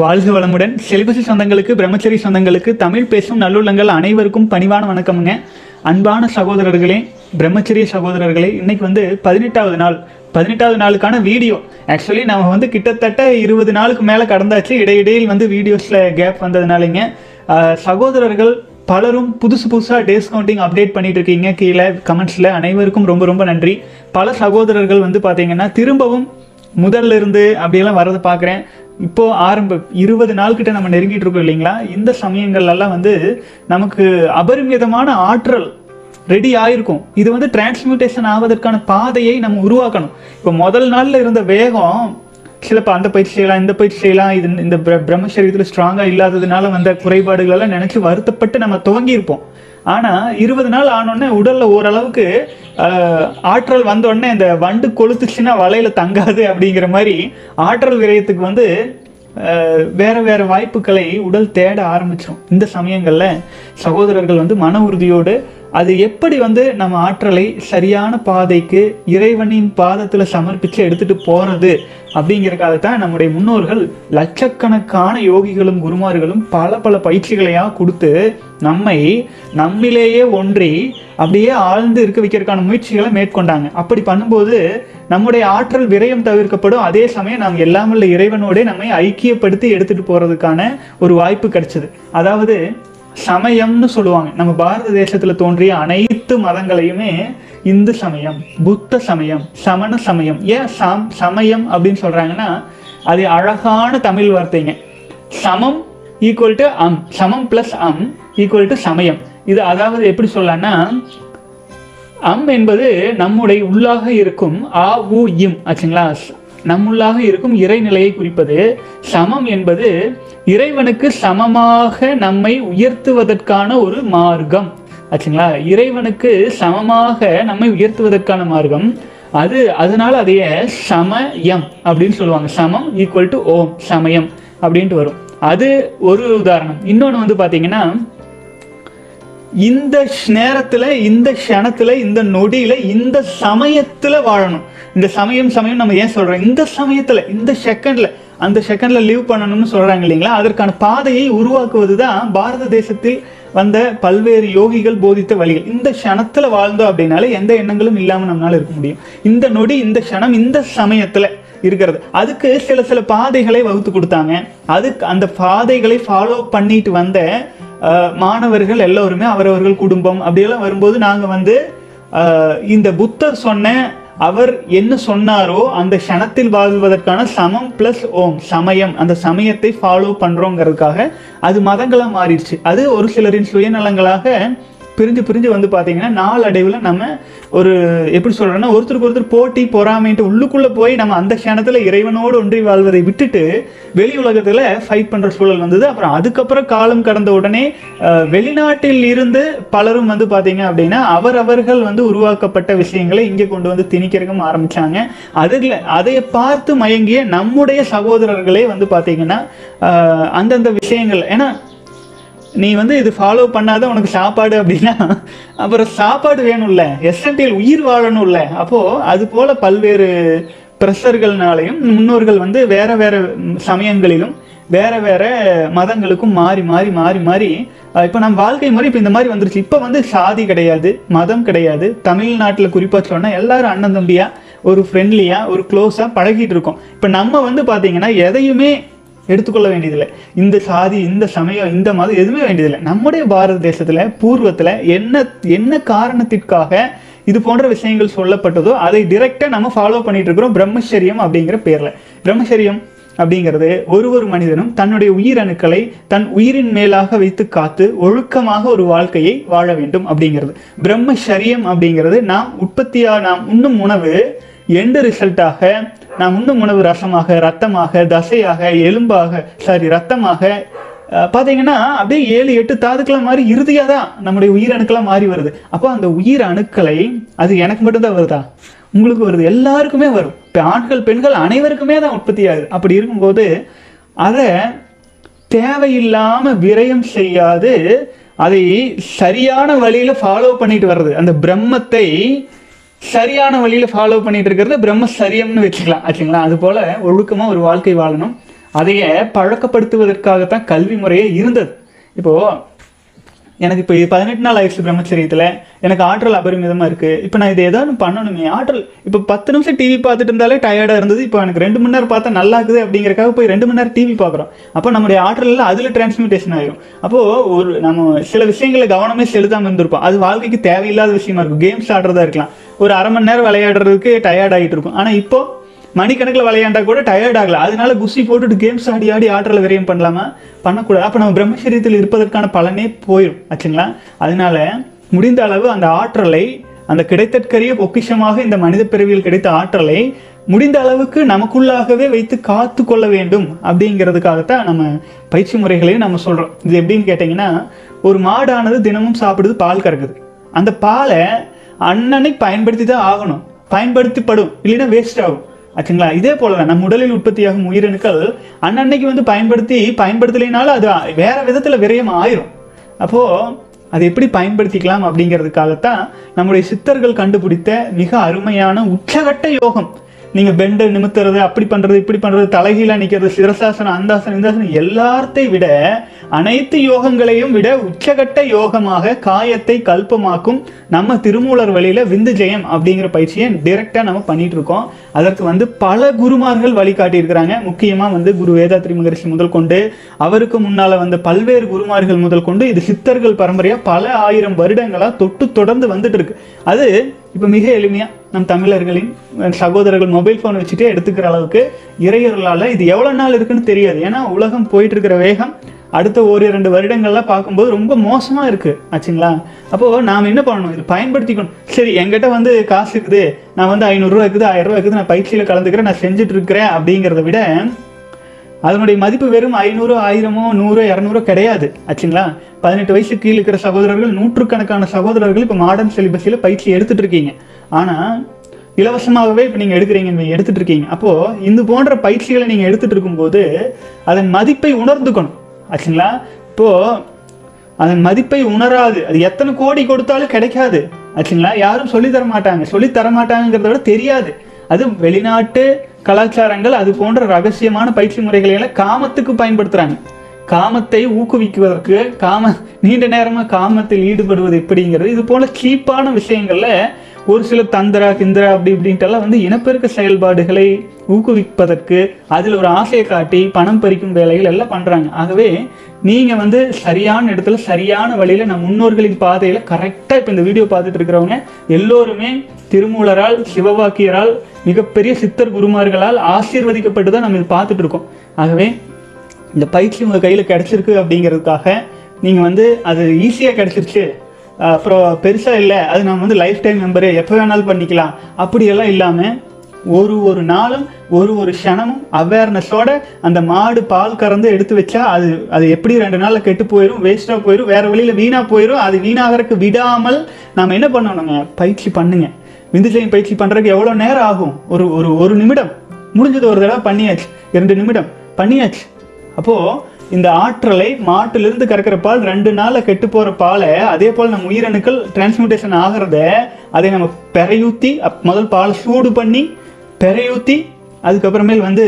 வாழ்க வளமுடன். செலிபசி சொந்தங்களுக்கு பிரம்மச்சரி சொந்தங்களுக்கு தமிழ் பேசும் நல்லுள்ளங்கள் அனைவருக்கும் பணிவான வணக்கமுங்க. அன்பான சகோதரர்களே பிரம்மச்சரிய சகோதரர்களே இன்னைக்கு வந்து பதினெட்டாவது நாள். பதினெட்டாவது நாளுக்கான வீடியோ. ஆக்சுவலி நம்ம வந்து கிட்டத்தட்ட இருபது நாளுக்கு மேலே கடந்தாச்சு. இடையிடையில் வந்து வீடியோஸில் கேப் வந்ததுனாலங்க. சகோதரர்கள் பலரும் புதுசு புதுசாக டிஸ்கவுண்டிங் அப்டேட் பண்ணிட்டு இருக்கீங்க கீழே கமெண்ட்ஸில் அனைவருக்கும் ரொம்ப ரொம்ப நன்றி. பல சகோதரர்கள் வந்து பார்த்தீங்கன்னா திரும்பவும் முதல்ல இருந்து அப்படியெல்லாம் வரதை பார்க்குறேன் இப்போ ஆரம்ப இருபது நாள் கிட்ட நம்ம நெருங்கிட்டு இருக்கோம் இல்லைங்களா? இந்த சமயங்கள்லாம் வந்து நமக்கு அபரிமிதமான ஆற்றல் ரெடி ஆயிருக்கும். இது வந்து டிரான்ஸ்மியூட்டேஷன் ஆவதற்கான பாதையை நம்ம உருவாக்கணும். இப்போ முதல் நாளில் இருந்த வேகம் சிலப்போ அந்த பயிற்சி செய்யலாம் இந்த பயிற்சி செய்யலாம் இது இந்த பிர- பிரம்மச்சரியத்தில் ஸ்ட்ராங்காக இல்லாததுனால வந்த குறைபாடுகள் எல்லாம் வருத்தப்பட்டு நம்ம துவங்கியிருப்போம். ஆனால் இருபது நாள் ஆனோடனே உடலில் ஓரளவுக்கு ஆற்றல் வந்தோடனே இந்த வண்டு கொளுத்துச்சுன்னா வலையில் தங்காது அப்படிங்கிற மாதிரி ஆற்றல் விரயத்துக்கு வந்து வேறு வேற வேற வாய்ப்புகளை உடல் தேட ஆரம்பித்தோம் இந்த சமயங்களில் சகோதரர்கள் வந்து மன உறுதியோடு அது எப்படி வந்து நம்ம ஆற்றலை சரியான பாதைக்கு இறைவனின் பாதத்தில் சமர்ப்பித்து எடுத்துகிட்டு போகிறது அப்படிங்கிறதுக்காக தான் நம்முடைய முன்னோர்கள் லட்சக்கணக்கான யோகிகளும் குருமார்களும் பல பல பயிற்சிகளையாக கொடுத்து நம்மை நம்மிலேயே ஒன்றி அப்படியே ஆழ்ந்து இருக்க வைக்கிறதுக்கான முயற்சிகளை மேற்கொண்டாங்க. அப்படி பண்ணும்போது நம்முடைய ஆற்றல் விரயம் தவிர்க்கப்படும். அதே சமயம் நாம் எல்லாமல்ல இறைவனோட நம்மை ஐக்கியப்படுத்தி எடுத்துகிட்டு போகிறதுக்கான ஒரு வாய்ப்பு கிடைச்சது. அதாவது சமயம்னு சொல்லுவாங்க. நம்ம பாரத தேசத்துல தோன்றிய அனைத்து மதங்களையுமே இந்து சமயம் புத்த சமயம் சமண சமயம். ஏன் சம் சமயம் அப்படின்னு சொல்றாங்கன்னா அது அழகான தமிழ் வார்த்தைங்க. சமம் ஈக்குவல் டு அம். சமம் பிளஸ் அம் ஈக்குவல் டு சமயம். இது அதாவது எப்படி சொல்லலாம்னா அம் என்பது நம்முடைய உள்ளாக இருக்கும் ஆ உ இம். ஆச்சுங்களா? நம்முள்ளாக இருக்கும் இறைநிலையை குறிப்பது. சமம் என்பது இறைவனுக்கு சமமாக நம்மை உயர்த்துவதற்கான ஒரு மார்க்கம். ஆச்சுங்களா? இறைவனுக்கு சமமாக நம்மை உயர்த்துவதற்கான மார்க்கம். அது அதனால அதைய சமயம் அப்படின்னு சொல்லுவாங்க. சமம் ஈக்குவல் டு ஓம் சமயம் அப்படின்ட்டு வரும். அது ஒரு உதாரணம். இன்னொன்று வந்து பார்த்தீங்கன்னா இந்த நேரத்தில் இந்த க்ஷணத்தில் இந்த நொடியில் இந்த சமயத்தில் வாழணும். இந்த சமயம் சமயம் நம்ம ஏன் சொல்கிறோம் இந்த சமயத்தில் இந்த செகண்டில் அந்த செகண்டில் லீவ் பண்ணணும்னு சொல்கிறாங்க இல்லைங்களா? அதற்கான பாதையை உருவாக்குவது தான் பாரத தேசத்தில் வந்த பல்வேறு யோகிகள் போதித்த வழிகள். இந்த க்ஷணத்தில் வாழ்ந்தோம் அப்படின்னாலே எந்த எண்ணங்களும் இல்லாமல் நம்மளால இருக்க முடியும். இந்த நொடி இந்த க்ஷணம் இந்த சமயத்தில் இருக்கிறது. அதுக்கு சில சில பாதைகளை வகுத்து கொடுத்தாங்க. அதுக்கு அந்த பாதைகளை ஃபாலோ பண்ணிட்டு வந்த மாணவர்கள் எல்லோருமே அவரவர்கள் குடும்பம் அப்படியெல்லாம் வரும்போது நாங்கள் வந்து இந்த புத்தர் சொன்ன அவர் என்ன சொன்னாரோ அந்த க்ஷணத்தில் வாழ்வதற்கான சமம் பிளஸ் ஓம் சமயம். அந்த சமயத்தை ஃபாலோ பண்ணுறோங்கிறதுக்காக அது மதங்களாக மாறிடுச்சு. அது ஒரு சிலரின் சுயநலங்களாக பிரிஞ்சு பிரிஞ்சு வந்து பார்த்தீங்கன்னா நாளடைவில் நம்ம ஒரு எப்படி சொல்கிறோன்னா ஒருத்தருக்கு ஒருத்தர் போட்டி பொறாமைன்ட்டு உள்ளுக்குள்ளே போய் நம்ம அந்த க்ஷணத்தில் இறைவனோடு ஒன்றி வாழ்வதை விட்டுட்டு வெளி உலகத்தில் ஃபைட் பண்ணுற சூழல் வந்தது. அப்புறம் அதுக்கப்புறம் காலம் கடந்த உடனே வெளிநாட்டில் இருந்து பலரும் வந்து பார்த்தீங்க அப்படின்னா அவரவர்கள் வந்து உருவாக்கப்பட்ட விஷயங்களை இங்கே கொண்டு வந்து திணிக்கிறதுக்கும் ஆரம்பித்தாங்க அதில் அதை பார்த்து மயங்கிய நம்முடைய சகோதரர்களே வந்து பார்த்தீங்கன்னா அந்தந்த விஷயங்கள் ஏன்னா நீ வந்து இது ஃபாலோ பண்ணாத உனக்கு சாப்பாடு அப்படின்னா அப்புறம் சாப்பாடு வேணும்ல எஸ்என்டிஎல் உயிர் வாழணும்ல அப்போது அது போல் பல்வேறு பிரஷர்கள்னாலையும் முன்னோர்கள் வந்து வேற வேற சமயங்களிலும் வேற வேற மதங்களுக்கும் மாறி மாறி மாறி மாறி இப்போ நம்ம வாழ்க்கை முறை இப்போ இந்த மாதிரி வந்துருச்சு. இப்போ வந்து சாதி கிடையாது மதம் கிடையாது தமிழ்நாட்டில் குறிப்பாக சொன்னால் எல்லாரும் அண்ணன் தம்பியாக ஒரு ஃப்ரெண்ட்லியாக ஒரு க்ளோஸாக பழகிட்டு இருக்கோம். இப்போ நம்ம வந்து பார்த்தீங்கன்னா எதையுமே எடுத்துக்கொள்ள வேண்டியதில்லை. இந்த சாதி இந்த சமயம் இந்த மதம் எதுவுமே வேண்டியதில்லை. நம்முடைய பாரத தேசத்தில் பூர்வத்தில் என்ன என்ன காரணத்திற்காக இது போன்ற விஷயங்கள் சொல்லப்பட்டதோ அதை டிரெக்டாக நம்ம ஃபாலோ பண்ணிட்டு இருக்கிறோம் பிரம்மச்சரியம் அப்படிங்கிற பேரில். பிரம்மச்சரியம் அப்படிங்கிறது ஒரு ஒரு மனிதனும் தன்னுடைய உயிரணுக்களை தன் உயிரின் மேலாக வைத்து காத்து ஒழுக்கமாக ஒரு வாழ்க்கையை வாழ வேண்டும் அப்படிங்கிறது. பிரம்மச்சரியம் அப்படிங்கிறது நாம் உற்பத்தியாக நாம் உண்ணும் உணவு எண்டு ரிசல்ட்டாக நாம் உண்ணும் உணவு ரசமாக ரத்தமாக தசையாக எலும்பாக சாரி ரத்தமாக பார்த்தீங்கன்னா அப்படியே ஏழு எட்டு தாதுக்கள் மாதிரி இறுதியாக தான் நம்முடைய உயிர் அணுக்களாக மாறி வருது. அப்போ அந்த உயிர் அணுக்களை அது எனக்கு மட்டும்தான் வருதா? உங்களுக்கு வருது. எல்லாருக்குமே வரும். இப்போ ஆண்கள் பெண்கள் அனைவருக்குமே தான் உற்பத்தி ஆகுது அப்படி இருக்கும்போது அதை தேவையில்லாமல் விரயம் செய்யாது. அதை சரியான வழியில் ஃபாலோ பண்ணிட்டு வர்றது. அந்த பிரம்மத்தை சரியான வழியில் ஃபாலோ பண்ணிட்டு இருக்கிறது பிரம்ம சரியம்னு வச்சுக்கலாம் ஆச்சுங்களா? அது போல ஒழுக்கமாக ஒரு வாழ்க்கை வாழணும். அதையே பழக்கப்படுத்துவதற்காகத்தான் கல்வி முறையே இருந்தது. இப்போது எனக்கு இப்போ பதினெட்டு நாள் ஆயிடுச்சு பிரம்மச்சரியத்தில். எனக்கு ஆற்றல் அபரிமிதமாக இருக்குது இப்போ நான் இதை ஏதாவது பண்ணணுமே. ஆற்றல் இப்போ பத்து நிமிஷம் டிவி பார்த்துட்டு இருந்தாலே டயர்டாக இருந்தது. இப்போ எனக்கு ரெண்டு மணி நேரம் பார்த்தா நல்லா இருக்குது அப்படிங்கிறக்காக போய் ரெண்டு மணி நேரம் டிவி பார்க்குறோம். அப்போ நம்முடைய ஆற்றல் அதில் டிரான்ஸ்மிட்டேஷன் ஆயிரும். அப்போது ஒரு நம்ம சில விஷயங்களை கவனமே செலுத்தாமல் இருந்திருப்போம். அது வாழ்க்கைக்கு தேவையில்லாத விஷயமா இருக்கும். கேம்ஸ் ஆடுறதா இருக்கலாம். ஒரு அரை மணி நேரம் விளையாடுறதுக்கு டயர்ட் ஆகிட்டு இருக்கும். ஆனால் இப்போ மணிக்கணக்கில் விளையாண்டா கூட டயர்ட் ஆகல. அதனால குஸ்தி போட்டுட்டு கேம்ஸ் ஆடி ஆடி ஆற்றலை விரையும் பண்ணலாமா? பண்ணக்கூடாது. அப்போ நம்ம பிரம்மச்சரியத்தில் இருப்பதற்கான பலனே போயிடும் ஆச்சுங்களா? அதனால முடிந்த அளவு அந்த ஆற்றலை அந்த கிடைத்தற்கரிய பொக்கிஷமாக இந்த மனித பிறவியில் கிடைத்த ஆற்றலை முடிந்த அளவுக்கு நமக்குள்ளாகவே வைத்து காத்து கொள்ள வேண்டும் அப்படிங்கிறதுக்காகத்தான் நம்ம பயிற்சி முறைகளையும் நம்ம சொல்கிறோம் இது எப்படின்னு கேட்டிங்கன்னா ஒரு மாடானது தினமும் சாப்பிடுது பால் கறக்குது. அந்த பாலை அன்னன்னைக்கு பயன்படுத்தி தான் ஆகணும். பயன்படுத்திப்படும். இல்லைன்னா வேஸ்ட் ஆகும். ஆச்சுங்களா? இதே போல தான் நம்ம உடலில் உற்பத்தியாகும் உயிரணுக்கள் அன்னன்னைக்கு வந்து பயன்படுத்தி பயன்படுத்தலைனாலும் அது வேற விதத்துல விரயம் ஆயிரும். அப்போ அதை எப்படி பயன்படுத்திக்கலாம் அப்படிங்கிறதுக்காகத்தான் நம்முடைய சித்தர்கள் கண்டுபிடித்த மிக அருமையான உச்சகட்ட யோகம். நீங்க பெண்டை நிமித்துறது அப்படி பண்றது இப்படி பண்றது தலைகீழாக நிக்கிறது சிரசாசனம் அந்தாசனம் இந்தாசனம் எல்லாத்தையும் விட அனைத்து யோகங்களையும் விட உச்சகட்ட யோகமாக காயத்தை கல்பமாக்கும் நம்ம திருமூலர் வழியில விந்து ஜெயம் அப்படிங்கிற பயிற்சியை டைரக்டா நம்ம பண்ணிட்டு இருக்கோம். அதற்கு வந்து பல குருமார்கள் வழிகாட்டியிருக்கிறாங்க. முக்கியமாக முக்கியமா வந்து குரு வேதாத்ரி மகரிஷி முதல் கொண்டு அவருக்கு முன்னால வந்த பல்வேறு குருமார்கள் முதல் கொண்டு இது சித்தர்கள் பரம்பரையா பல ஆயிரம் வருடங்களா தொட்டு தொடர்ந்து வந்துட்டு இருக்கு. அது இப்போ மிக எளிமையா நம் தமிழர்களின் சகோதரர்கள் மொபைல் ஃபோன் வச்சுட்டே எடுத்துக்கிற அளவுக்கு இறையர்களால் இது எவ்வளோ நாள் இருக்குன்னு தெரியாது. ஏன்னா உலகம் போயிட்டு இருக்கிற வேகம் அடுத்த ஒரு இரண்டு வருடங்கள்லாம் பார்க்கும்போது ரொம்ப மோசமாக இருக்குது ஆச்சுங்களா? அப்போது நாம் என்ன பண்ணணும்? இது பயன்படுத்திக்கணும். சரி என்கிட்ட வந்து காசு இருக்குது. நான் வந்து ஐநூறுரூவா இருக்குது ஆயிரம் ரூபா இருக்குது நான் பயிற்சியில் கலந்துக்கிறேன் நான் செஞ்சுட்டு இருக்கிறேன் அப்படிங்கிறத விட அதனுடைய மதிப்பு வெறும் ஐநூறு ஆயிரமோ நூறு இரநூறோ கிடையாது. ஆச்சுங்களா? பதினெட்டு வயசு கீழே இருக்கிற சகோதரர்கள் நூற்றுக்கணக்கான சகோதரர்கள் இப்போ மாடர்ன் சிலிபஸில் பயிற்சி எடுத்துட்டு இருக்கீங்க ஆனால் இலவசமாகவே இப்போ நீங்கள் எடுக்கிறீங்க நீங்கள் எடுத்துட்டு இருக்கீங்க அப்போது இந்த போன்ற பயிற்சிகளை நீங்கள் எடுத்துட்டு இருக்கும்போது அதன் மதிப்பை உணர்ந்துக்கணும். ஆச்சுங்களா? இப்போ அதன் மதிப்பை உணராது. அது எத்தனை கோடி கொடுத்தாலும் கிடைக்காது. ஆச்சுங்களா? யாரும் சொல்லி தர மாட்டாங்க. சொல்லி தர மாட்டாங்கிறத விட தெரியாது. அது வெளிநாட்டு கலாச்சாரங்கள் அது போன்ற ரகசியமான பயிற்சி முறைகளை எல்லாம் காமத்துக்கு பயன்படுத்துறாங்க. காமத்தை ஊக்குவிக்குவதற்கு காம நீண்ட நேரமா காமத்தில் ஈடுபடுவது எப்படிங்கிறது இது போல சீப்பான விஷயங்கள்ல ஒரு சில தந்திரா கிந்திரா அப்படி இப்படின்ட்டெல்லாம் வந்து இனப்பெருக்க செயல்பாடுகளை ஊக்குவிப்பதற்கு அதில் ஒரு ஆசையை காட்டி பணம் பறிக்கும் வேலைகள் எல்லாம் பண்ணுறாங்க ஆகவே நீங்கள் வந்து சரியான இடத்துல சரியான வழியில் நம் முன்னோர்களின் பாதையில் கரெக்டாக இப்போ இந்த வீடியோ பார்த்துட்டு இருக்கிறவங்க எல்லோருமே திருமூலரால் சிவவாக்கியரால் மிகப்பெரிய சித்தர் குருமார்களால் ஆசீர்வதிக்கப்பட்டு தான் நம்ம இது பார்த்துட்டு இருக்கோம். ஆகவே இந்த பயிற்சி உங்கள் கையில் கிடச்சிருக்கு அப்படிங்கிறதுக்காக நீங்கள் வந்து அது ஈஸியாக கிடச்சிருச்சு. அப்புறம் பெருசாக இல்லை. அது நம்ம வந்து லைஃப் டைம் மெம்பரு எப்போ வேணாலும் பண்ணிக்கலாம். அப்படியெல்லாம் இல்லாமல் ஒரு ஒரு நாளும் ஒரு ஒரு க்ஷணமும் அவேர்னஸோட அந்த மாடு பால் கறந்து எடுத்து வச்சா அது அது எப்படி ரெண்டு நாளில் கெட்டு போயிடும் வேஸ்ட்டாக போயிடும் வேறு வழியில் வீணாக போயிடும் அது வீணாகிறதுக்கு விடாமல் நாம் என்ன பண்ணணுங்க பயிற்சி பண்ணுங்க. விந்துஜயம் பயிற்சி பண்ணுறதுக்கு எவ்வளோ நேரம் ஆகும்? ஒரு ஒரு ஒரு நிமிடம். முடிஞ்சது ஒரு தடவை பண்ணியாச்சு. இரண்டு நிமிடம். பண்ணியாச்சு. அப்போது இந்த ஆற்றலை மாட்டிலிருந்து கறக்கிற பால் ரெண்டு நாளில் கெட்டு போகிற பாலை அதே போல் நம்ம உயிரணுக்கள் டிரான்ஸ்மிட்டேஷன் ஆகிறத அதை நம்ம பெறையூற்றி அப்- முதல் பாலை சூடு பண்ணி பெறையூற்றி அதுக்கப்புறமேல் வந்து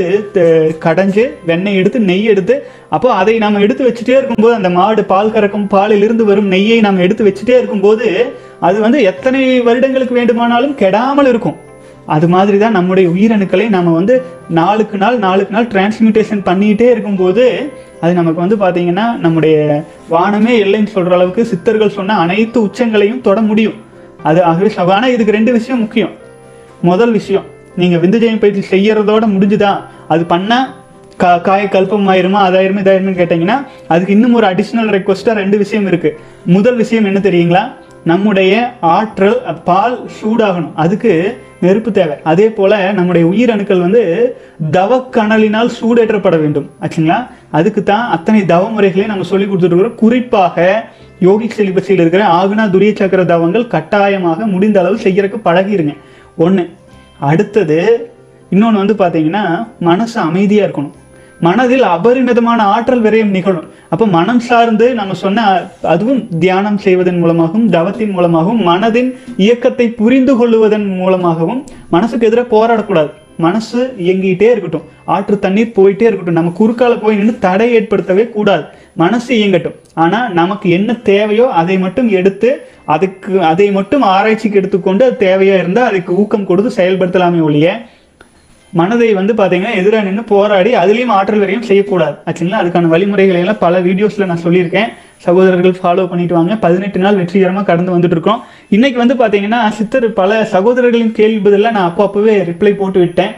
கடைஞ்சு வெண்ணெய் எடுத்து நெய் எடுத்து அப்போ அதை நம்ம எடுத்து வச்சுட்டே இருக்கும்போது அந்த மாடு பால் கறக்கும் பாலிலிருந்து வரும் நெய்யை நம்ம எடுத்து வச்சுட்டே இருக்கும்போது அது வந்து எத்தனை வருடங்களுக்கு வேண்டுமானாலும் கெடாமல் இருக்கும். அது மாதிரி தான் நம்முடைய உயிரணுக்களை நம்ம வந்து நாளுக்கு நாள் நாளுக்கு நாள் டிரான்ஸ்மியூட்டேஷன் பண்ணிகிட்டே இருக்கும்போது அது நமக்கு வந்து பார்த்திங்கன்னா நம்முடைய வானமே இல்லைன்னு சொல்கிற அளவுக்கு சித்தர்கள் சொன்ன அனைத்து உச்சங்களையும் தொட முடியும். அது ஆகவே ஆனால் இதுக்கு ரெண்டு விஷயம் முக்கியம். முதல் விஷயம் நீங்கள் விந்துஜயம் பயிற்சி செய்கிறதோட முடிஞ்சுதா? அது பண்ணால் கா காய கல்பம் ஆயிருமா அதாயிருமா இதாயிருமே கேட்டிங்கன்னா அதுக்கு இன்னும் ஒரு அடிஷ்னல் ரெக்வஸ்ட்டாக ரெண்டு விஷயம் இருக்குது முதல் விஷயம் என்ன தெரியுங்களா? நம்முடைய ஆற்றல் பால் சூடாகணும். அதுக்கு நெருப்பு தேவை. அதே போல நம்முடைய உயிரணுக்கள் வந்து தவக்கணலினால் சூடேற்றப்பட வேண்டும். ஆச்சுங்களா? அதுக்கு தான் அத்தனை தவ முறைகளையும் நம்ம சொல்லி கொடுத்துட்ருக்கிறோம் குறிப்பாக யோகிக் சிலிபஸில் இருக்கிற ஆகுனா துரிய சக்கர தவங்கள் கட்டாயமாக முடிந்த அளவு செய்யறதுக்கு பழகிருங்க. ஒன்று அடுத்தது இன்னொன்று வந்து பார்த்தீங்கன்னா மனசு அமைதியாக இருக்கணும். மனதில் அபரிமிதமான ஆற்றல் விரயம் நிகழும். அப்போ மனம் சார்ந்து நம்ம சொன்ன அதுவும் தியானம் செய்வதன் மூலமாகவும் தவத்தின் மூலமாகவும் மனதின் இயக்கத்தை புரிந்து கொள்ளுவதன் மூலமாகவும் மனசுக்கு எதிராக போராடக்கூடாது. மனசு இயங்கிட்டே இருக்கட்டும். ஆற்று தண்ணீர் போயிட்டே இருக்கட்டும். நம்ம குறுக்கால போய் நின்று தடை ஏற்படுத்தவே கூடாது. மனசு இயங்கட்டும். ஆனா நமக்கு என்ன தேவையோ அதை மட்டும் எடுத்து அதுக்கு அதை மட்டும் ஆராய்ச்சிக்கு எடுத்துக்கொண்டு அது தேவையா இருந்தால் அதுக்கு ஊக்கம் கொடுத்து செயல்படுத்தலாமே ஒழிய மனதை வந்து பார்த்தீங்கன்னா எதிராக நின்று போராடி அதுலேயும் ஆற்றல் வரையும் செய்யக்கூடாது. ஆச்சுங்களா அதுக்கான வழிமுறைகளை எல்லாம் பல வீடியோஸில் நான் சொல்லியிருக்கேன். சகோதரர்கள் ஃபாலோ பண்ணிட்டு வாங்க. பதினெட்டு நாள் வெற்றிகரமாக கடந்து வந்துட்டு இருக்கோம். இன்னைக்கு வந்து பார்த்தீங்கன்னா சித்தர் பல சகோதரர்களின் கேள்வி பதிலாக நான் அப்போ அப்போவே ரிப்ளை போட்டு விட்டேன்.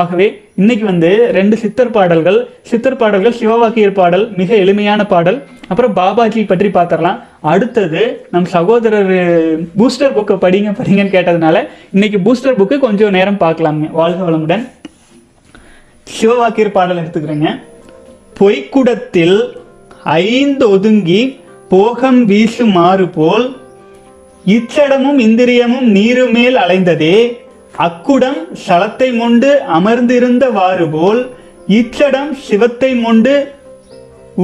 ஆகவே இன்னைக்கு வந்து ரெண்டு சித்தர் பாடல்கள் சித்தர் பாடல்கள் சிவவாக்கியர் பாடல் மிக எளிமையான பாடல். அப்புறம் பாபாஜி பற்றி பார்த்துடலாம். அடுத்தது நம் சகோதரர் பூஸ்டர் புக்கை படிங்க படிங்கன்னு கேட்டதுனால இன்னைக்கு பூஸ்டர் புக்கு கொஞ்சம் நேரம் பார்க்கலாங்க வாழ்க வளமுடன். சிவவாக்கியர் பாடல் எடுத்துக்கிறேங்க. பொய்க்குடத்தில் ஐந்து ஒதுங்கி போகம் வீசுமாறு போல் இச்சடமும் இந்திரியமும் நீருமேல் அலைந்ததே அக்குடம் சலத்தை மொண்டு அமர்ந்திருந்தவாறு போல் இச்சடம் சிவத்தை மொண்டு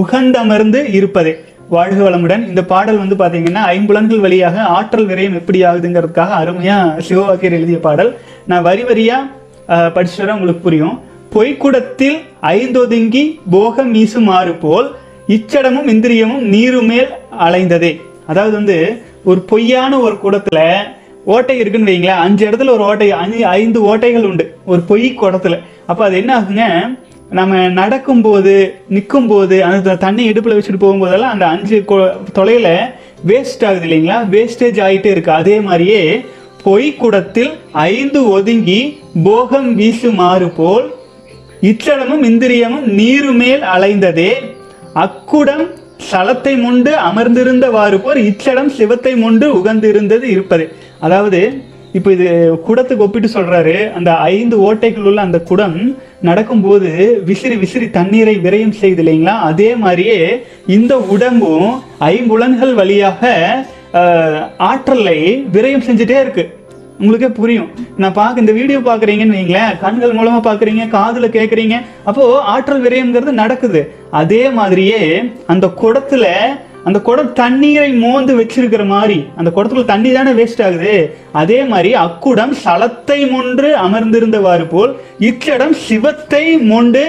உகந்தமர்ந்து இருப்பதே. வாழ்க வளமுடன். இந்த பாடல் வந்து பார்த்தீங்கன்னா ஐம்புலன்கள் வழியாக ஆற்றல் விரயம் எப்படி ஆகுதுங்கிறதுக்காக அருமையாக சிவவாக்கியர் எழுதிய பாடல். நான் வரி வரியாக படிச்சுட்டு உங்களுக்கு புரியும். பொய்க்குடத்தில் ஐந்தொதுங்கி போகம் வீசுமாறு போல் இச்சடமும் இந்திரியமும் நீருமேல் அலைந்ததே. அதாவது வந்து ஒரு பொய்யான ஒரு குடத்தில் ஓட்டை இருக்குன்னு வைங்களேன் அஞ்சு இடத்துல ஒரு ஓட்டை அஞ்சு ஐந்து ஓட்டைகள் உண்டு. ஒரு பொய் குடத்துல. அப்போ அது என்ன ஆகுங்க? நம்ம நடக்கும்போது நிற்கும்போது அந்த தண்ணி இடுப்பில் வச்சுட்டு போகும்போதெல்லாம் அந்த அஞ்சு கொ- தொலைல வேஸ்ட் ஆகுது இல்லைங்களா? வேஸ்டேஜ் ஆகிட்டே இருக்கு. அதே மாதிரியே பொய் குடத்தில் ஐந்து ஒதுங்கி போகம் வீசுமாறு போல் இச்சடமும் இந்திரியமும் நீருமேல் அலைந்ததே. அக்குடம் சலத்தை முண்டு அமர்ந்திருந்தவாறு போர் இச்சடம் சிவத்தை முண்டு உகந்திருந்தது இருப்பது. அதாவது இப்போ இது குடத்துக்கு ஒப்பிட்டு சொல்றாரு அந்த ஐந்து ஓட்டைகள் உள்ள அந்த குடம் நடக்கும்போது விசிறி விசிறி தண்ணீரை விரயம் செய்து இல்லைங்களா? அதே மாதிரியே இந்த உடம்பும் ஐம்புலன்கள் வழியாக ஆற்றலை விரயம் செஞ்சுட்டே இருக்கு. உங்களுக்கே புரியும். நான் பார்க்க இந்த வீடியோ பார்க்குறீங்கன்னு வைங்களேன் கண்கள் மூலமா பார்க்குறீங்க காதுல கேட்குறீங்க அப்போ ஆற்றல் விரயம்ங்கிறது நடக்குது. அதே மாதிரியே அந்த குடத்துல அந்த குடம் தண்ணீரை மோந்து வச்சிருக்கிற மாதிரி அந்த குடத்துல தண்ணி தானே வேஸ்ட் ஆகுது? அதே மாதிரி அக்குடம் சலத்தை மொன்று அமர்ந்திருந்தவாறு போல் இச்சடம் சிவத்தை மொண்டு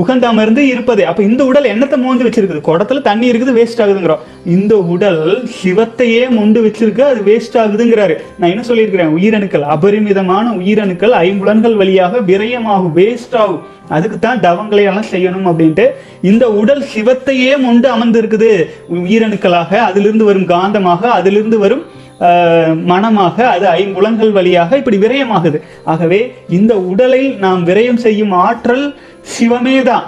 உகந்து அமர்ந்து இருப்பது. அப்ப இந்த உடல் என்னத்தை மோந்து வச்சிருக்குது? குடத்துல தண்ணி இருக்குது வேஸ்ட் ஆகுதுங்கிறோம். இந்த உடல் சிவத்தையே மொண்டு வச்சிருக்கு அது வேஸ்ட் ஆகுதுங்கிறாரு. நான் என்ன சொல்லியிருக்கிறேன்? உயிரணுக்கள் அபரிமிதமான உயிரணுக்கள் ஐம்புலன்கள் வழியாக விரயமாகும் வேஸ்ட் ஆகும். அதுக்கு தான் தவங்களை எல்லாம் செய்யணும் அப்படின்ட்டு இந்த உடல் சிவத்தையே மொண்டு அமர்ந்திருக்குது. உயிரணுக்களாக அதிலிருந்து வரும் காந்தமாக அதிலிருந்து வரும் மனமாக அது ஐம்புலன்கள் வழியாக இப்படி விரயமாகுது. ஆகவே இந்த உடலை நாம் விரயம் செய்யும் ஆற்றல் சிவமே தான்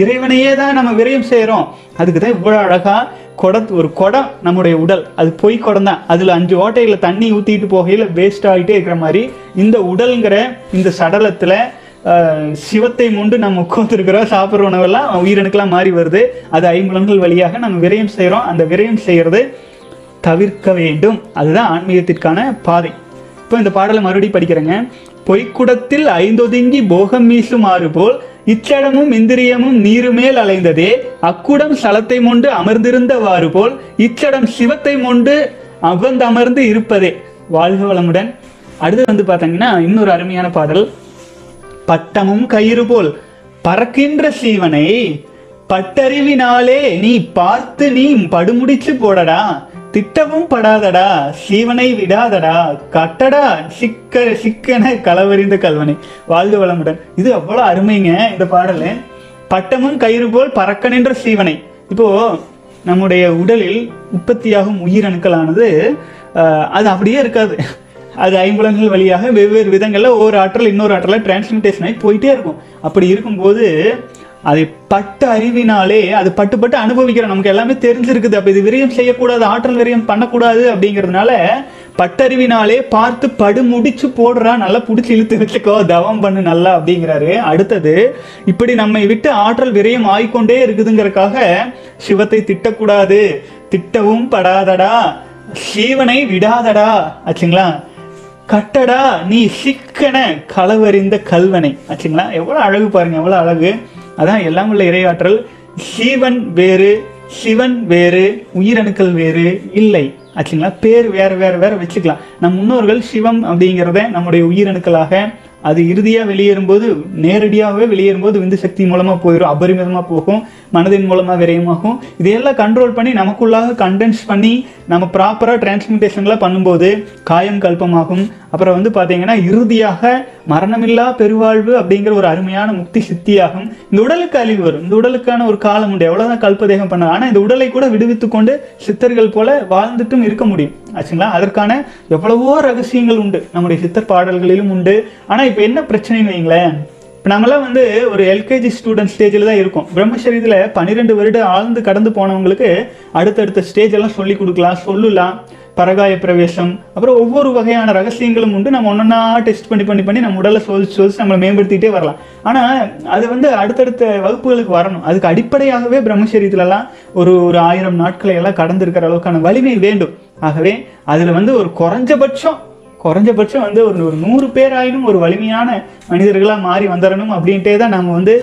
இறைவனையே தான் நம்ம விரயம் செய்கிறோம் அதுக்கு தான் இவ்வளோ அழகாக குடம் ஒரு குடம் நம்முடைய உடல். அது பொய் குடம் தான் அதில் அஞ்சு ஓட்டையில் தண்ணி ஊற்றிட்டு போகையில் வேஸ்ட் ஆகிட்டே இருக்கிற மாதிரி இந்த உடல்ங்கிற இந்த சடலத்தில் சிவத்தை முண்டு நம்ம உட்காந்துருக்கிறோம் சாப்பிட்ற உணவெல்லாம் உயிரணுக்கெல்லாம் மாறி வருது. அது ஐம்புலன்கள் வழியாக நம்ம விரயம் செய்கிறோம் அந்த விரயம் செய்கிறது தவிர்க்க வேண்டும். அதுதான் ஆன்மீகத்திற்கான பாதை. இப்போ இந்த பாடலை மறுபடியும் படிக்கிறேங்க. பொய்க்குடத்தில் ஐந்தொதுங்கி போகம் வீசுமாறு போல் இச்சடமும் இந்திரியமும் நீருமேல் அலைந்ததே. அக்குடம் சலத்தை மொண்டு அமர்ந்திருந்தவாறு போல் இச்சடம் சிவத்தை மொண்டு அகந்து அமர்ந்து இருப்பதே. வாழ்க வளமுடன். அடுத்து வந்து பார்த்தீங்கன்னா இன்னொரு அருமையான பாடல். பட்டமும் கயிறு போல் பறக்கின்ற சீவனை பட்டறிவினாலே நீ பார்த்து நீ படுமுடிச்சு போடடா. திட்டமும் படாதடா சீவனை விடாதடா கட்டடா சிக்க சிக்கன களவறிந்த கல்வனை வாழ்ந்து வளமுடன். இது அவ்வளோ அருமைங்க இந்த பாடல். பட்டமும் கயிறு போல் பறக்க நின்ற சீவனை. இப்போ நம்முடைய உடலில் உற்பத்தியாகும் உயிரணுக்களானது அது அப்படியே இருக்காது. அது ஐம்புலன்கள் வழியாக வெவ்வேறு விதங்களில் ஒவ்வொரு ஆற்றல் இன்னொரு ஆற்றலில் டிரான்ஸ்மிட்டேஷன் ஆகி போயிட்டே இருக்கும். அப்படி இருக்கும்போது அதை பட்டு அறிவினாலே அது பட்டு பட்டு அனுபவிக்கிறோம். நமக்கு எல்லாமே தெரிஞ்சிருக்குது. அப்போ இது விரயம் செய்யக்கூடாது ஆற்றல் விரயம் பண்ணக்கூடாது அப்படிங்கிறதுனால பட்டறிவினாலே பார்த்து படு முடிச்சு போடுறா நல்லா பிடிச்சி இழுத்து வச்சுக்கோ தவம் பண்ணு நல்லா அப்படிங்கிறாரு. அடுத்தது இப்படி நம்மை விட்டு ஆற்றல் விரயம் ஆயிக்கொண்டே இருக்குதுங்கிறதுக்காக சிவத்தை திட்டக்கூடாது. திட்டவும் படாதடா. சீவனை விடாதடா. ஆச்சுங்களா? கட்டடா நீ சிக்கன களவறிந்த கல்வனை. ஆச்சுங்களா? எவ்வளவு அழகு பாருங்க எவ்வளவு அழகு. அதான் எல்லாம் உள்ள இறையாற்றல் சீவன் வேறு சிவன் வேறு உயிரணுக்கள் வேறு இல்லை. ஆச்சுங்களா பேர் வேறு வேறு வேற வச்சுக்கலாம். நம் முன்னோர்கள் சிவம் அப்படிங்கிறத நம்முடைய உயிரணுக்களாக அது இறுதியாக வெளியேறும்போது நேரடியாகவே வெளியேறும்போது விந்து சக்தி மூலமாக போயிடும் அபரிமிதமாக போகும். மனதின் மூலமாக விரயமாகும். இதையெல்லாம் கண்ட்ரோல் பண்ணி நமக்குள்ளாக கண்டென்ஸ் பண்ணி நம்ம ப்ராப்பராக டிரான்ஸ்மிட்டேஷன்லாம் பண்ணும்போது காயம் கல்பமாகும். அப்புறம் வந்து பார்த்தீங்கன்னா இறுதியாக மரணமில்லா பெருவாழ்வு அப்படிங்கிற ஒரு அருமையான முக்தி சித்தியாகும். இந்த உடலுக்கு அழிவு வரும். இந்த உடலுக்கான ஒரு காலம் உண்டு. எவ்வளோதான் கல்பதேகம் பண்ண ஆனால் இந்த உடலை கூட விடுவித்து கொண்டு சித்தர்கள் போல வாழ்ந்துட்டும் இருக்க முடியும். ஆச்சுங்களா? அதற்கான எவ்வளவோ ரகசியங்கள் உண்டு. நம்முடைய சித்தர் பாடல்களிலும் உண்டு. ஆனால் இப்போ என்ன பிரச்சனைன்னு வைங்களேன் இப்போ நம்மளாம் வந்து ஒரு எல்கேஜி ஸ்டூடெண்ட் ஸ்டேஜில் தான் இருக்கோம். பிரம்மச்சரியத்தில் பன்னிரெண்டு வருடம் ஆழ்ந்து கடந்து போனவங்களுக்கு அடுத்தடுத்த ஸ்டேஜ் எல்லாம் சொல்லி கொடுக்கலாம். சொல்லலாம். பரகாய பிரவேசம். அப்புறம் ஒவ்வொரு வகையான ரகசியங்களும் உண்டு. நம்ம ஒன்றா டெஸ்ட் பண்ணி பண்ணி பண்ணி நம்ம உடலை சோதிச்சு சோதிச்சு நம்மளை மேம்படுத்திட்டே வரலாம். ஆனால் அது வந்து அடுத்தடுத்த வகுப்புகளுக்கு வரணும். அதுக்கு அடிப்படையாகவே பிரம்மச்சரியத்துலலாம் ஒரு ஒரு ஆயிரம் நாட்களை எல்லாம் கடந்திருக்கிற அளவுக்கான வலிமை வேண்டும். ஆகவே அதில் வந்து ஒரு குறைஞ்சபட்சம் குறைஞ்சபட்சம் வந்து ஒரு ஒரு நூறு பேர் ஆயினும் ஒரு வலிமையான மனிதர்களாக மாறி வந்துடணும் அப்படின்ட்டே தான் நம்ம வந்து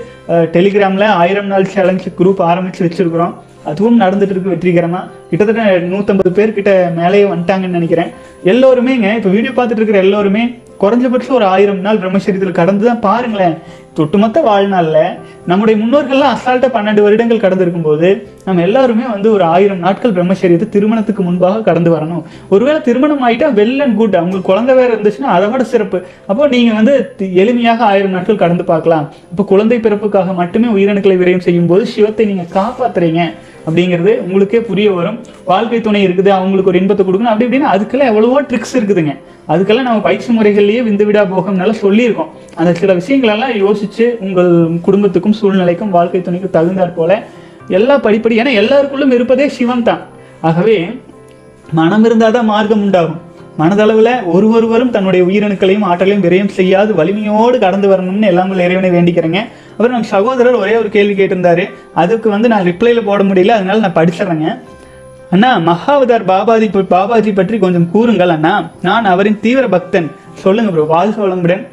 டெலிகிராமில் ஆயிரம் நாள் சேலஞ்ச் குரூப் ஆரம்பித்து வச்சுருக்குறோம். அதுவும் நடந்துட்டு இருக்கு வெற்றிகரமாக கிட்டத்தட்ட நூற்றம்பது பேர்கிட்ட மேலேயே வந்துட்டாங்கன்னு நினைக்கிறேன். எல்லோருமேங்க இப்போ வீடியோ பார்த்துட்டு இருக்கிற எல்லோருமே குறைஞ்சபட்சம் ஒரு ஆயிரம் நாள் பிரம்மச்சரியத்தில் கடந்து தான் பாருங்களேன். ஒட்டுமொத்த வாழ்நாளில் நம்முடைய முன்னோர்கள்லாம் அசால்ட்டாக பன்னெண்டு வருடங்கள் கடந்திருக்கும் போது நம்ம எல்லாருமே வந்து ஒரு ஆயிரம் நாட்கள் பிரம்மச்சரியத்தை திருமணத்துக்கு முன்பாக கடந்து வரணும். ஒருவேளை திருமணம் ஆகிட்டா வெல் அண்ட் குட் அவங்களுக்கு குழந்தை வேற இருந்துச்சுன்னா அதை விட சிறப்பு. அப்போ நீங்கள் வந்து எளிமையாக ஆயிரம் நாட்கள் கடந்து பார்க்கலாம். இப்போ குழந்தை பிறப்புக்காக மட்டுமே உயிரணுக்களை விரயம் செய்யும் போது சிவத்தை நீங்கள் காப்பாத்துறீங்க. அப்படிங்கிறது உங்களுக்கே புரிய வரும். வாழ்க்கை துணை இருக்குது அவங்களுக்கு ஒரு இன்பத்தை கொடுக்கணும். அப்படி இப்படின்னு அதுக்கெல்லாம் எவ்வளவோ ட்ரிக்ஸ் இருக்குதுங்க. அதுக்கெல்லாம் நம்ம பயிற்சி முறைகள்லேயே விந்து விடா போகம்னால சொல்லியிருக்கோம். அந்த சில விஷயங்களெல்லாம் யோசிச்சு உங்கள் குடும்பத்துக்கும் சூழ்நிலைக்கும் வாழ்க்கை துணைக்கும் தகுந்தாற் போல எல்லா படிப்படி ஏன்னா எல்லாருக்குள்ளும் இருப்பதே சிவன் தான். ஆகவே மனம் இருந்தால் தான் மார்க்கம் உண்டாகும். மனதளவில் ஒரு ஒருவரும் தன்னுடைய உயிரணுக்களையும் ஆற்றலையும் விரயம் செய்யாது வலிமையோடு கடந்து வரணும்னு எல்லாம் இறைவனை வேண்டிக்கிறேங்க. அப்புறம் நம்ம சகோதரர் ஒரே ஒரு கேள்வி கேட்டிருந்தாரு. அதுக்கு வந்து நான் ரிப்ளைல போட முடியல அதனால நான் படிச்சிடுறேங்க அண்ணா மகாவதார் பாபாஜி பாபாஜி பற்றி கொஞ்சம் கூறுங்கள் அண்ணா. நான் அவரின் தீவிர பக்தன். சொல்லுங்க ப்ரோ வாழ்க வளமுடன்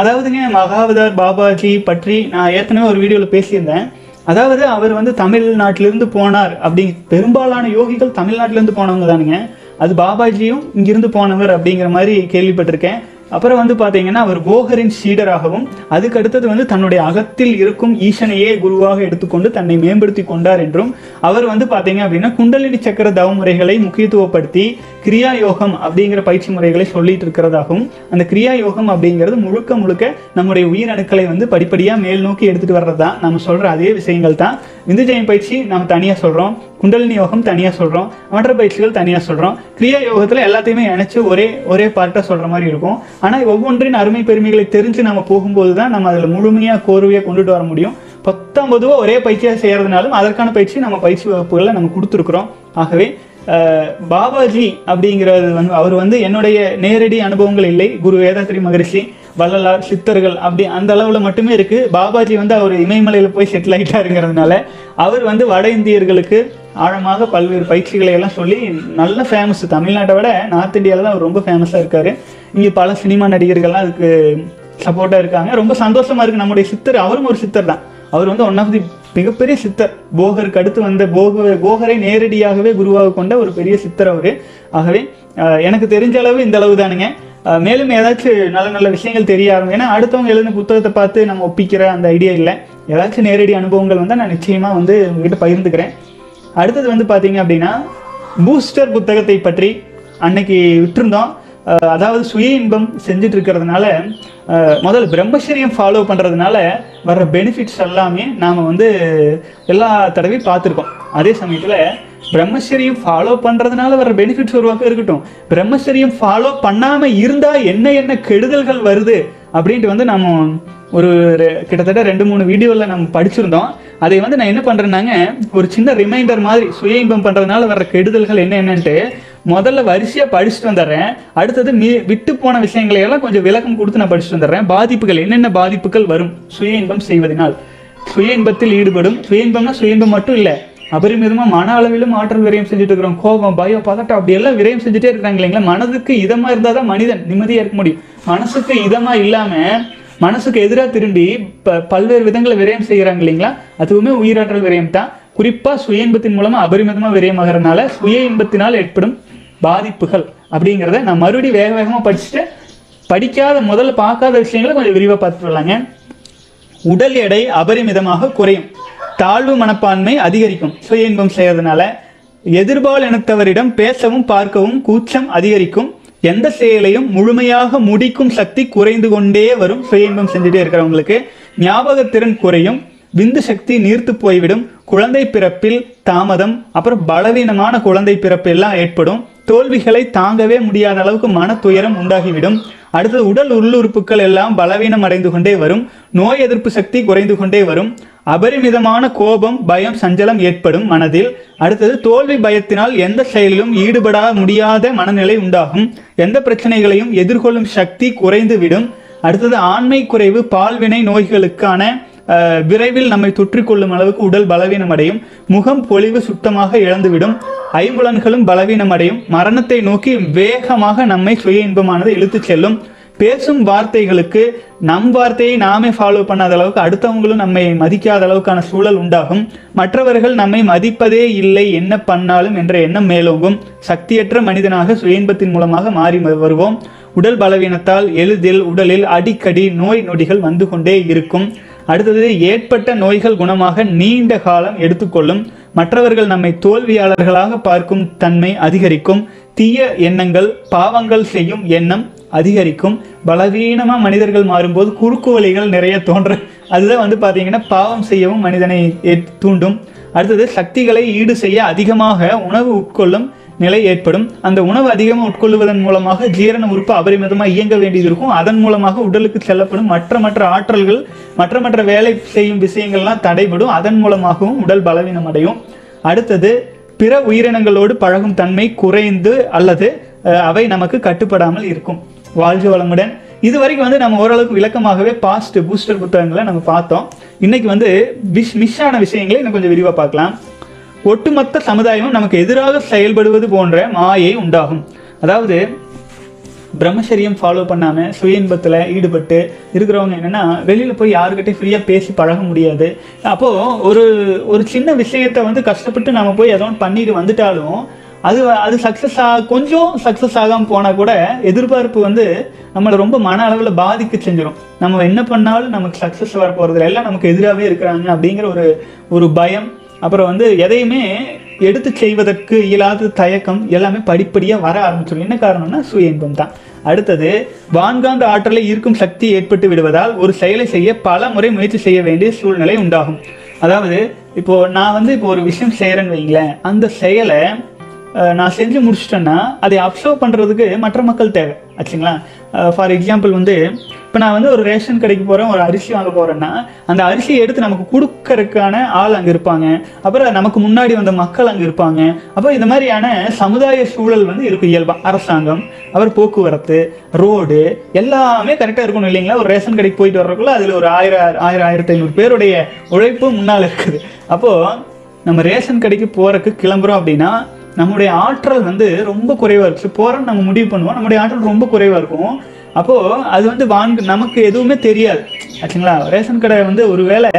அதாவதுங்க மகாவதார் பாபாஜி பற்றி நான் ஏற்கனவே ஒரு வீடியோவில் பேசியிருந்தேன். அதாவது அவர் வந்து தமிழ்நாட்டிலிருந்து போனார் அப்படி பெரும்பாலான யோகிகள் தமிழ்நாட்டிலேருந்து போனவங்க தானுங்க. அது பாபாஜியும் இங்கிருந்து போனவர் அப்படிங்கிற மாதிரி கேள்விப்பட்டிருக்கேன். அப்புறம் வந்து பார்த்தீங்கன்னா அவர் போகரின் சீடராகவும் அதுக்கு அடுத்தது வந்து தன்னுடைய அகத்தில் இருக்கும் ஈசனையே குருவாக எடுத்துக்கொண்டு தன்னை மேம்படுத்தி கொண்டார் என்றும் அவர் வந்து பார்த்தீங்க அப்படின்னா குண்டலினி சக்கர தவ முறைகளை முக்கியத்துவப்படுத்தி கிரியா யோகம் அப்படிங்கிற பயிற்சி முறைகளை சொல்லிட்டு இருக்கிறதாகவும் அந்த கிரியா யோகம் அப்படிங்கிறது முழுக்க முழுக்க நம்முடைய உயிரணுக்களை வந்து படிப்படியாக மேல் நோக்கி எடுத்துகிட்டு வர்றது தான் நம்ம சொல்கிற அதே விஷயங்கள் தான். விந்துஜயம் பயிற்சி நம்ம தனியாக சொல்கிறோம் குண்டலினி யோகம் தனியாக சொல்கிறோம் மற்ற பயிற்சிகள் தனியாக சொல்கிறோம் கிரியா யோகத்தில் எல்லாத்தையுமே இணைச்சி ஒரே ஒரே பார்ட்டாக சொல்கிற மாதிரி இருக்கும். ஆனால் ஒவ்வொன்றின் அருமை பெருமைகளை தெரிஞ்சு நம்ம போகும்போது தான் நம்ம அதில் முழுமையாக கோர்வையாக கொண்டுட்டு வர முடியும். பத்தொன்பதுவா ஒரே பயிற்சியாக செய்கிறதுனாலும் அதற்கான பயிற்சி நம்ம பயிற்சி வகுப்புகளில் நம்ம கொடுத்துருக்குறோம். ஆகவே பாபாஜி அப்படிங்கிறது வந்து அவர் வந்து என்னுடைய நேரடி அனுபவங்கள் இல்லை. குரு வேதாத்திரி மகரிஷி வள்ளலார் சித்தர்கள் அப்படி அந்த அளவில் மட்டுமே இருக்குது பாபாஜி வந்து அவர் இமயமலையில் போய் செட்டில் ஆகிட்டாருங்கிறதுனால அவர் வந்து வட இந்தியர்களுக்கு ஆழமாக பல்வேறு பயிற்சிகளை எல்லாம் சொல்லி நல்ல ஃபேமஸ் தமிழ்நாட்டை விட நார்த் இந்தியாவில் தான் அவர் ரொம்ப ஃபேமஸாக இருக்காரு. இங்கே பல சினிமா நடிகர்கள்லாம் அதுக்கு சப்போர்ட்டாக இருக்காங்க. ரொம்ப சந்தோஷமாக இருக்குது நம்முடைய சித்தர். அவரும் ஒரு சித்தர் தான். அவர் வந்து ஒன் ஆஃப் தி மிகப்பெரிய சித்தர். போகருக்கு அடுத்து வந்த போக போகரை நேரடியாகவே குருவாக கொண்ட ஒரு பெரிய சித்தர் அவர். ஆகவே எனக்கு தெரிஞ்ச அளவு இந்த அளவு தானுங்க. மேலும் ஏதாச்சும் நல்ல நல்ல விஷயங்கள் தெரிய ஆரம்பிக்கும் ஏன்னா அடுத்தவங்க எழுதின புத்தகத்தை பார்த்து நம்ம ஒப்பிக்கிற அந்த ஐடியா இல்லை. ஏதாச்சும் நேரடி அனுபவங்கள் வந்து நான் நிச்சயமாக வந்து உங்ககிட்ட பகிர்ந்துக்கிறேன். அடுத்தது வந்து பார்த்தீங்க அப்படின்னா பூஸ்டர் புத்தகத்தை பற்றி அன்னைக்கு விட்டுருந்தோம். அதாவது சுய இன்பம் செஞ்சுட்டு இருக்கிறதுனால முதல்ல பிரம்மச்சரியம் ஃபாலோ பண்ணுறதுனால வர்ற பெனிஃபிட்ஸ் எல்லாமே நாம் வந்து எல்லா தடவையும் பார்த்துருக்கோம். அதே சமயத்தில் பிரம்மச்சரியம் ஃபாலோ பண்ணுறதுனால வர பெனிஃபிட்ஸ் ஒரு பக்கம் இருக்கட்டும். பிரம்மச்சரியம் ஃபாலோ பண்ணாமல் இருந்தால் என்ன என்ன கெடுதல்கள் வருது அப்படின்ட்டு வந்து நம்ம ஒரு கிட்டத்தட்ட ரெண்டு மூணு வீடியோவில் நம்ம படிச்சிருந்தோம். அதை வந்து நான் என்ன பண்ணுறேன்னாங்க ஒரு சின்ன ரிமைண்டர் மாதிரி சுய இன்பம் பண்ணுறதுனால வர்ற கெடுதல்கள் என்ன என்னன்ட்டு முதல்ல வரிசையாக படிச்சுட்டு வந்துடுறேன். அடுத்தது மீ விட்டு போன விஷயங்களையெல்லாம் கொஞ்சம் விளக்கம் கொடுத்து நான் படிச்சுட்டு வந்துடுறேன். பாதிப்புகள் என்னென்ன பாதிப்புகள் வரும்? சுய இன்பம் செய்வதனால். சுய இன்பத்தில் ஈடுபடும். சுய இன்பம்னா சுய இன்பம் மட்டும் இல்லை அபரிமிதமாக மன அளவிலும் ஆற்றல் விரயம் செஞ்சுட்டு இருக்கிறோம் கோபம் பயம் பதட்டம் அப்படி எல்லாம் விரயம் செஞ்சுட்டே இருக்காங்க இல்லைங்களா? மனதுக்கு இதமாக இருந்தால் தான் மனிதன் நிம்மதியாக இருக்க முடியும். மனசுக்கு இதமா இல்லாம மனசுக்கு எதிராக திரும்பி ப- பல்வேறு விதங்களை விரயம் செய்கிறாங்க இல்லைங்களா? அதுவுமே உயிராற்றல் விரயம் தான். குறிப்பாக சுய இன்பத்தின் மூலமாக அபரிமிதமாக விரயமாகறதுனால சுய இன்பத்தினால் ஏற்படும் பாதிப்புகள் அப்படிங்கிறத நான் மறுபடியும் வேக வேகமாக படிச்சுட்டு படிக்காத முதல்ல பார்க்காத விஷயங்களை கொஞ்சம் விரிவாக பார்த்துட்டு வரலாங்க. உடல் எடை அபரிமிதமாக குறையும். தாழ்வு மனப்பான்மை அதிகரிக்கும். சுய இன்பம் செய்யறதுனால எதிர்பால் இனத்தவரிடம் பேசவும் பார்க்கவும் கூச்சம் அதிகரிக்கும். எந்த செயலையும் முழுமையாக முடிக்கும் சக்தி குறைந்து கொண்டே வரும் சுய இன்பம் செஞ்சுட்டே இருக்கிறவங்களுக்கு ஞாபகத்திறன் குறையும் விந்து சக்தி நீர்த்து போய்விடும் குழந்தை பிறப்பில் தாமதம் அப்புறம் பலவீனமான குழந்தை பிறப்பு எல்லாம் ஏற்படும் தோல்விகளை தாங்கவே முடியாத அளவுக்கு மன துயரம் உண்டாகிவிடும். அடுத்தது உடல் உள்ளுறுப்புகள் எல்லாம் பலவீனம் அடைந்து கொண்டே வரும் நோய் எதிர்ப்பு சக்தி குறைந்து கொண்டே வரும். அபரிமிதமான கோபம் பயம் சஞ்சலம் ஏற்படும் மனதில். அடுத்தது தோல்வி பயத்தினால் எந்த செயலிலும் ஈடுபட முடியாத மனநிலை உண்டாகும். எந்த பிரச்சனைகளையும் எதிர்கொள்ளும் சக்தி குறைந்து விடும் அடுத்தது ஆண்மை குறைவு பால்வினை நோய்களுக்கான விரைவில் நம்மை தொற்றிக்கொள்ளும் அளவுக்கு உடல் பலவீனம் அடையும். முகம் பொலிவு சுத்தமாக இழந்துவிடும். ஐம்புலன்களும் பலவீனம் அடையும். மரணத்தை நோக்கி வேகமாக நம்மை சுய இன்பமானது இழுத்துச் செல்லும். பேசும் வார்த்தைகளுக்கு நம் வார்த்தையை நாமே ஃபாலோ பண்ணாத அளவுக்கு அடுத்தவங்களும் நம்மை மதிக்காத அளவுக்கான சூழல் உண்டாகும். மற்றவர்கள் நம்மை மதிப்பதே இல்லை என்ன பண்ணாலும் என்ற எண்ணம் மேலோங்கும். சக்தியற்ற மனிதனாக சுய இன்பத்தின் மூலமாக மாறி வருவோம். உடல் பலவீனத்தால் எளிதில் உடலில் அடிக்கடி நோய் நொடிகள் வந்து கொண்டே இருக்கும். அடுத்தது ஏற்பட்ட நோய்கள் குணமாக நீண்ட காலம் எடுத்துக்கொள்ளும். மற்றவர்கள் நம்மை தோல்வியாளர்களாக பார்க்கும் தன்மை அதிகரிக்கும். தீய எண்ணங்கள் பாவங்கள் செய்யும் எண்ணம் அதிகரிக்கும். பலவீனமாக மனிதர்கள் மாறும்போது குறுக்கு வழிகள் நிறைய தோன்ற அதுதான் வந்து பார்த்தீங்கன்னா பாவம் செய்யவும் மனிதனை ஏற்- தூண்டும். அடுத்தது சக்திகளை ஈடு செய்ய அதிகமாக உணவு உட்கொள்ளும் நிலை ஏற்படும். அந்த உணவு அதிகமாக உட்கொள்வதன் மூலமாக ஜீரண உறுப்பு அபரிமிதமாக இயங்க வேண்டியது இருக்கும். அதன் மூலமாக உடலுக்கு செல்லப்படும் மற்ற மற்ற ஆற்றல்கள் மற்ற மற்ற வேலை செய்யும் விஷயங்கள்லாம் தடைபடும். அதன் மூலமாகவும் உடல் பலவீனம் அடையும் அடுத்தது பிற உயிரினங்களோடு பழகும் தன்மை குறைந்து அல்லது அவை நமக்கு கட்டுப்படாமல் இருக்கும். வாழ்க வளமுடன். இது வரைக்கும் வந்து நம்ம ஓரளவுக்கு விளக்கமாகவே பாஸ்ட் பூஸ்டர் புத்தகங்களை நம்ம பார்த்தோம். இன்னைக்கு வந்து விஷ் மிஸ் ஆன விஷயங்களை இன்னும் கொஞ்சம் விரிவாக பார்க்கலாம். ஒட்டுமொத்த சமுதாயமும் நமக்கு எதிராக செயல்படுவது போன்ற மாயை உண்டாகும். அதாவது பிரம்மச்சரியம் ஃபாலோ பண்ணாமல் சுய இன்பத்தில் ஈடுபட்டு இருக்கிறவங்க என்னென்னா வெளியில் போய் யாருக்கிட்டையும் ஃப்ரீயாக பேசி பழக முடியாது. அப்போது ஒரு ஒரு சின்ன விஷயத்தை வந்து கஷ்டப்பட்டு நம்ம போய் ஏதோ ஒன்று பண்ணிட்டு வந்துட்டாலும் அது அது சக்ஸஸ் ஆ கொஞ்சம் சக்ஸஸ் ஆகாமல் போனால் கூட எதிர்பார்ப்பு வந்து நம்மளை ரொம்ப மன அளவில் பாதிக்க செஞ்சிடும் நம்ம என்ன பண்ணாலும் நமக்கு சக்ஸஸ் வர போகிறதுல எல்லாம் நமக்கு எதிராகவே இருக்கிறாங்க அப்படிங்கிற ஒரு ஒரு பயம். அப்புறம் வந்து எதையுமே எடுத்து செய்வதற்கு இயலாத தயக்கம் எல்லாமே படிப்படியாக வர ஆரம்பிச்சிடும் என்ன காரணம்னா சுய இன்பம் தான் அடுத்தது வான்காந்த ஆற்றலை ஈர்க்கும் சக்தி ஏற்பட்டு விடுவதால் ஒரு செயலை செய்ய பல முறை முயற்சி செய்ய வேண்டிய சூழ்நிலை உண்டாகும். அதாவது இப்போ நான் வந்து இப்போ ஒரு விஷயம் செய்கிறேன்னு வைங்களேன். அந்த செயலை நான் செஞ்சு முடிச்சிட்டேன்னா அதை அப்சர்வ் பண்ணுறதுக்கு மற்ற மக்கள் தேவை. ஆச்சுங்களா? ஃபார் எக்ஸாம்பிள் வந்து இப்போ நான் வந்து ஒரு ரேஷன் கடைக்கு போகிறேன் ஒரு அரிசி வாங்க போகிறேன்னா அந்த அரிசியை எடுத்து நமக்கு கொடுக்கறதுக்கான ஆள் அங்கே இருப்பாங்க. அப்புறம் நமக்கு முன்னாடி வந்த மக்கள் அங்கே இருப்பாங்க. அப்போ இந்த மாதிரியான சமுதாய சூழல் வந்து இருக்கும் இயல்பாக அரசாங்கம் அப்புறம் போக்குவரத்து ரோடு எல்லாமே கரெக்டாக இருக்கணும் இல்லைங்களா? ஒரு ரேஷன் கடைக்கு போயிட்டு வர்றதுக்குள்ள அதில் ஒரு ஆயிரம் ஆயிரம் ஆயிரத்தி ஐநூறு பேருடைய உழைப்பு முன்னால் இருக்குது. அப்போது நம்ம ரேஷன் கடைக்கு போகிறக்கு கிளம்புறோம் அப்படின்னா நம்முடைய ஆற்றல் வந்து ரொம்ப குறைவாக இருக்கு. போகிறோம் நம்ம முடிவு பண்ணுவோம். நம்முடைய ஆற்றல் ரொம்ப குறைவாக இருக்கும். அப்போது அது வந்து வாங்க நமக்கு எதுவுமே தெரியாது. ஆச்சுங்களா? ரேஷன் கடை வந்து ஒரு வேளை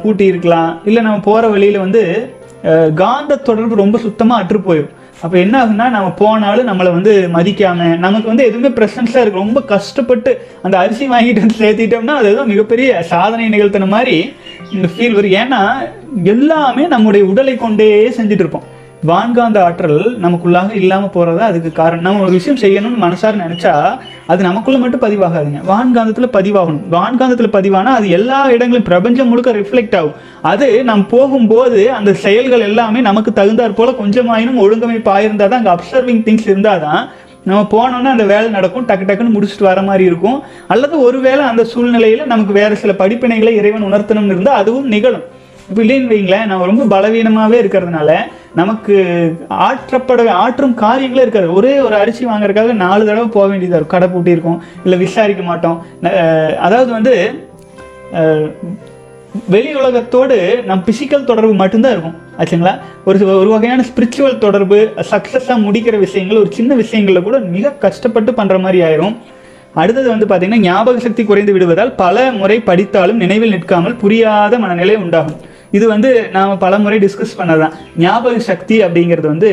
பூட்டி இருக்கலாம். இல்லை நம்ம போகிற வழியில் வந்து காந்த தொடர்பு ரொம்ப சுத்தமாக அற்று போயிடும். அப்போ என்ன ஆகுன்னா நம்ம போனாலும் நம்மளை வந்து மதிக்காமல் நமக்கு வந்து எதுவுமே ப்ரெசன்ஸாக இருக்கு. ரொம்ப கஷ்டப்பட்டு அந்த அரிசி வாங்கிட்டு வந்து சேர்த்திட்டோம்னா அது எதுவும் மிகப்பெரிய சாதனை நிகழ்த்தின மாதிரி இந்த ஃபீல் வரும். ஏன்னா எல்லாமே நம்முடைய உடலை கொண்டே செஞ்சுட்டு இருப்போம். வான்காந்த ஆற்றல் நமக்குள்ளாக இல்லாமல் போகிறதா அதுக்கு காரணம். நம்ம ஒரு விஷயம் செய்யணும்னு மனசார நினச்சா அது நமக்குள்ளே மட்டும் பதிவாகாதுங்க. வான்காந்தத்தில் பதிவாகணும். வான்காந்தத்தில் பதிவானா அது எல்லா இடங்களும் பிரபஞ்சம் முழுக்க ரிஃப்ளெக்ட் ஆகும். அது நாம் போகும்போது அந்த செயல்கள் எல்லாமே நமக்கு தகுந்தாற் போல் கொஞ்சமாயினும் ஒழுங்கமைப்பாக இருந்தால் தான் அங்கே அப்சர்விங் திங்ஸ் இருந்தால் தான் நம்ம போனோன்னா அந்த வேலை நடக்கும் டக்கு டக்குன்னு முடிச்சுட்டு வர மாதிரி இருக்கும். அல்லது ஒருவேளை அந்த சூழ்நிலையில் நமக்கு வேறு சில படிப்பினைகளை இறைவன் உணர்த்தணும்னு இருந்தால் அதுவும் நிகழும். இப்போ இல்லைன்னு வைங்களேன் நான் ரொம்ப பலவீனமாகவே இருக்கிறதுனால நமக்கு ஆற்றப்பட ஆற்றும் காரியங்களே இருக்காது. ஒரே ஒரு அரிசி வாங்குறதுக்காக நாலு தடவை போக வேண்டியதாக இருக்கும். கடை பூட்டி இருக்கும் இல்லை விசாரிக்க மாட்டோம். அதாவது வந்து வெளி உலகத்தோடு நம் பிசிக்கல் தொடர்பு மட்டும்தான் இருக்கும். ஆச்சுங்களா? ஒரு ஒரு வகையான ஸ்பிரிச்சுவல் தொடர்பு சக்ஸஸாக முடிக்கிற விஷயங்கள் ஒரு சின்ன விஷயங்களில் கூட மிக கஷ்டப்பட்டு பண்ணுற மாதிரி ஆயிரும். அடுத்தது வந்து பார்த்தீங்கன்னா ஞாபக சக்தி குறைந்து விடுவதால் பல முறை படித்தாலும் நினைவில் நிற்காமல் புரியாத மனநிலை உண்டாகும். இது வந்து நாம் பல முறை டிஸ்கஸ் பண்ணதான். ஞாபக சக்தி அப்படிங்கிறது வந்து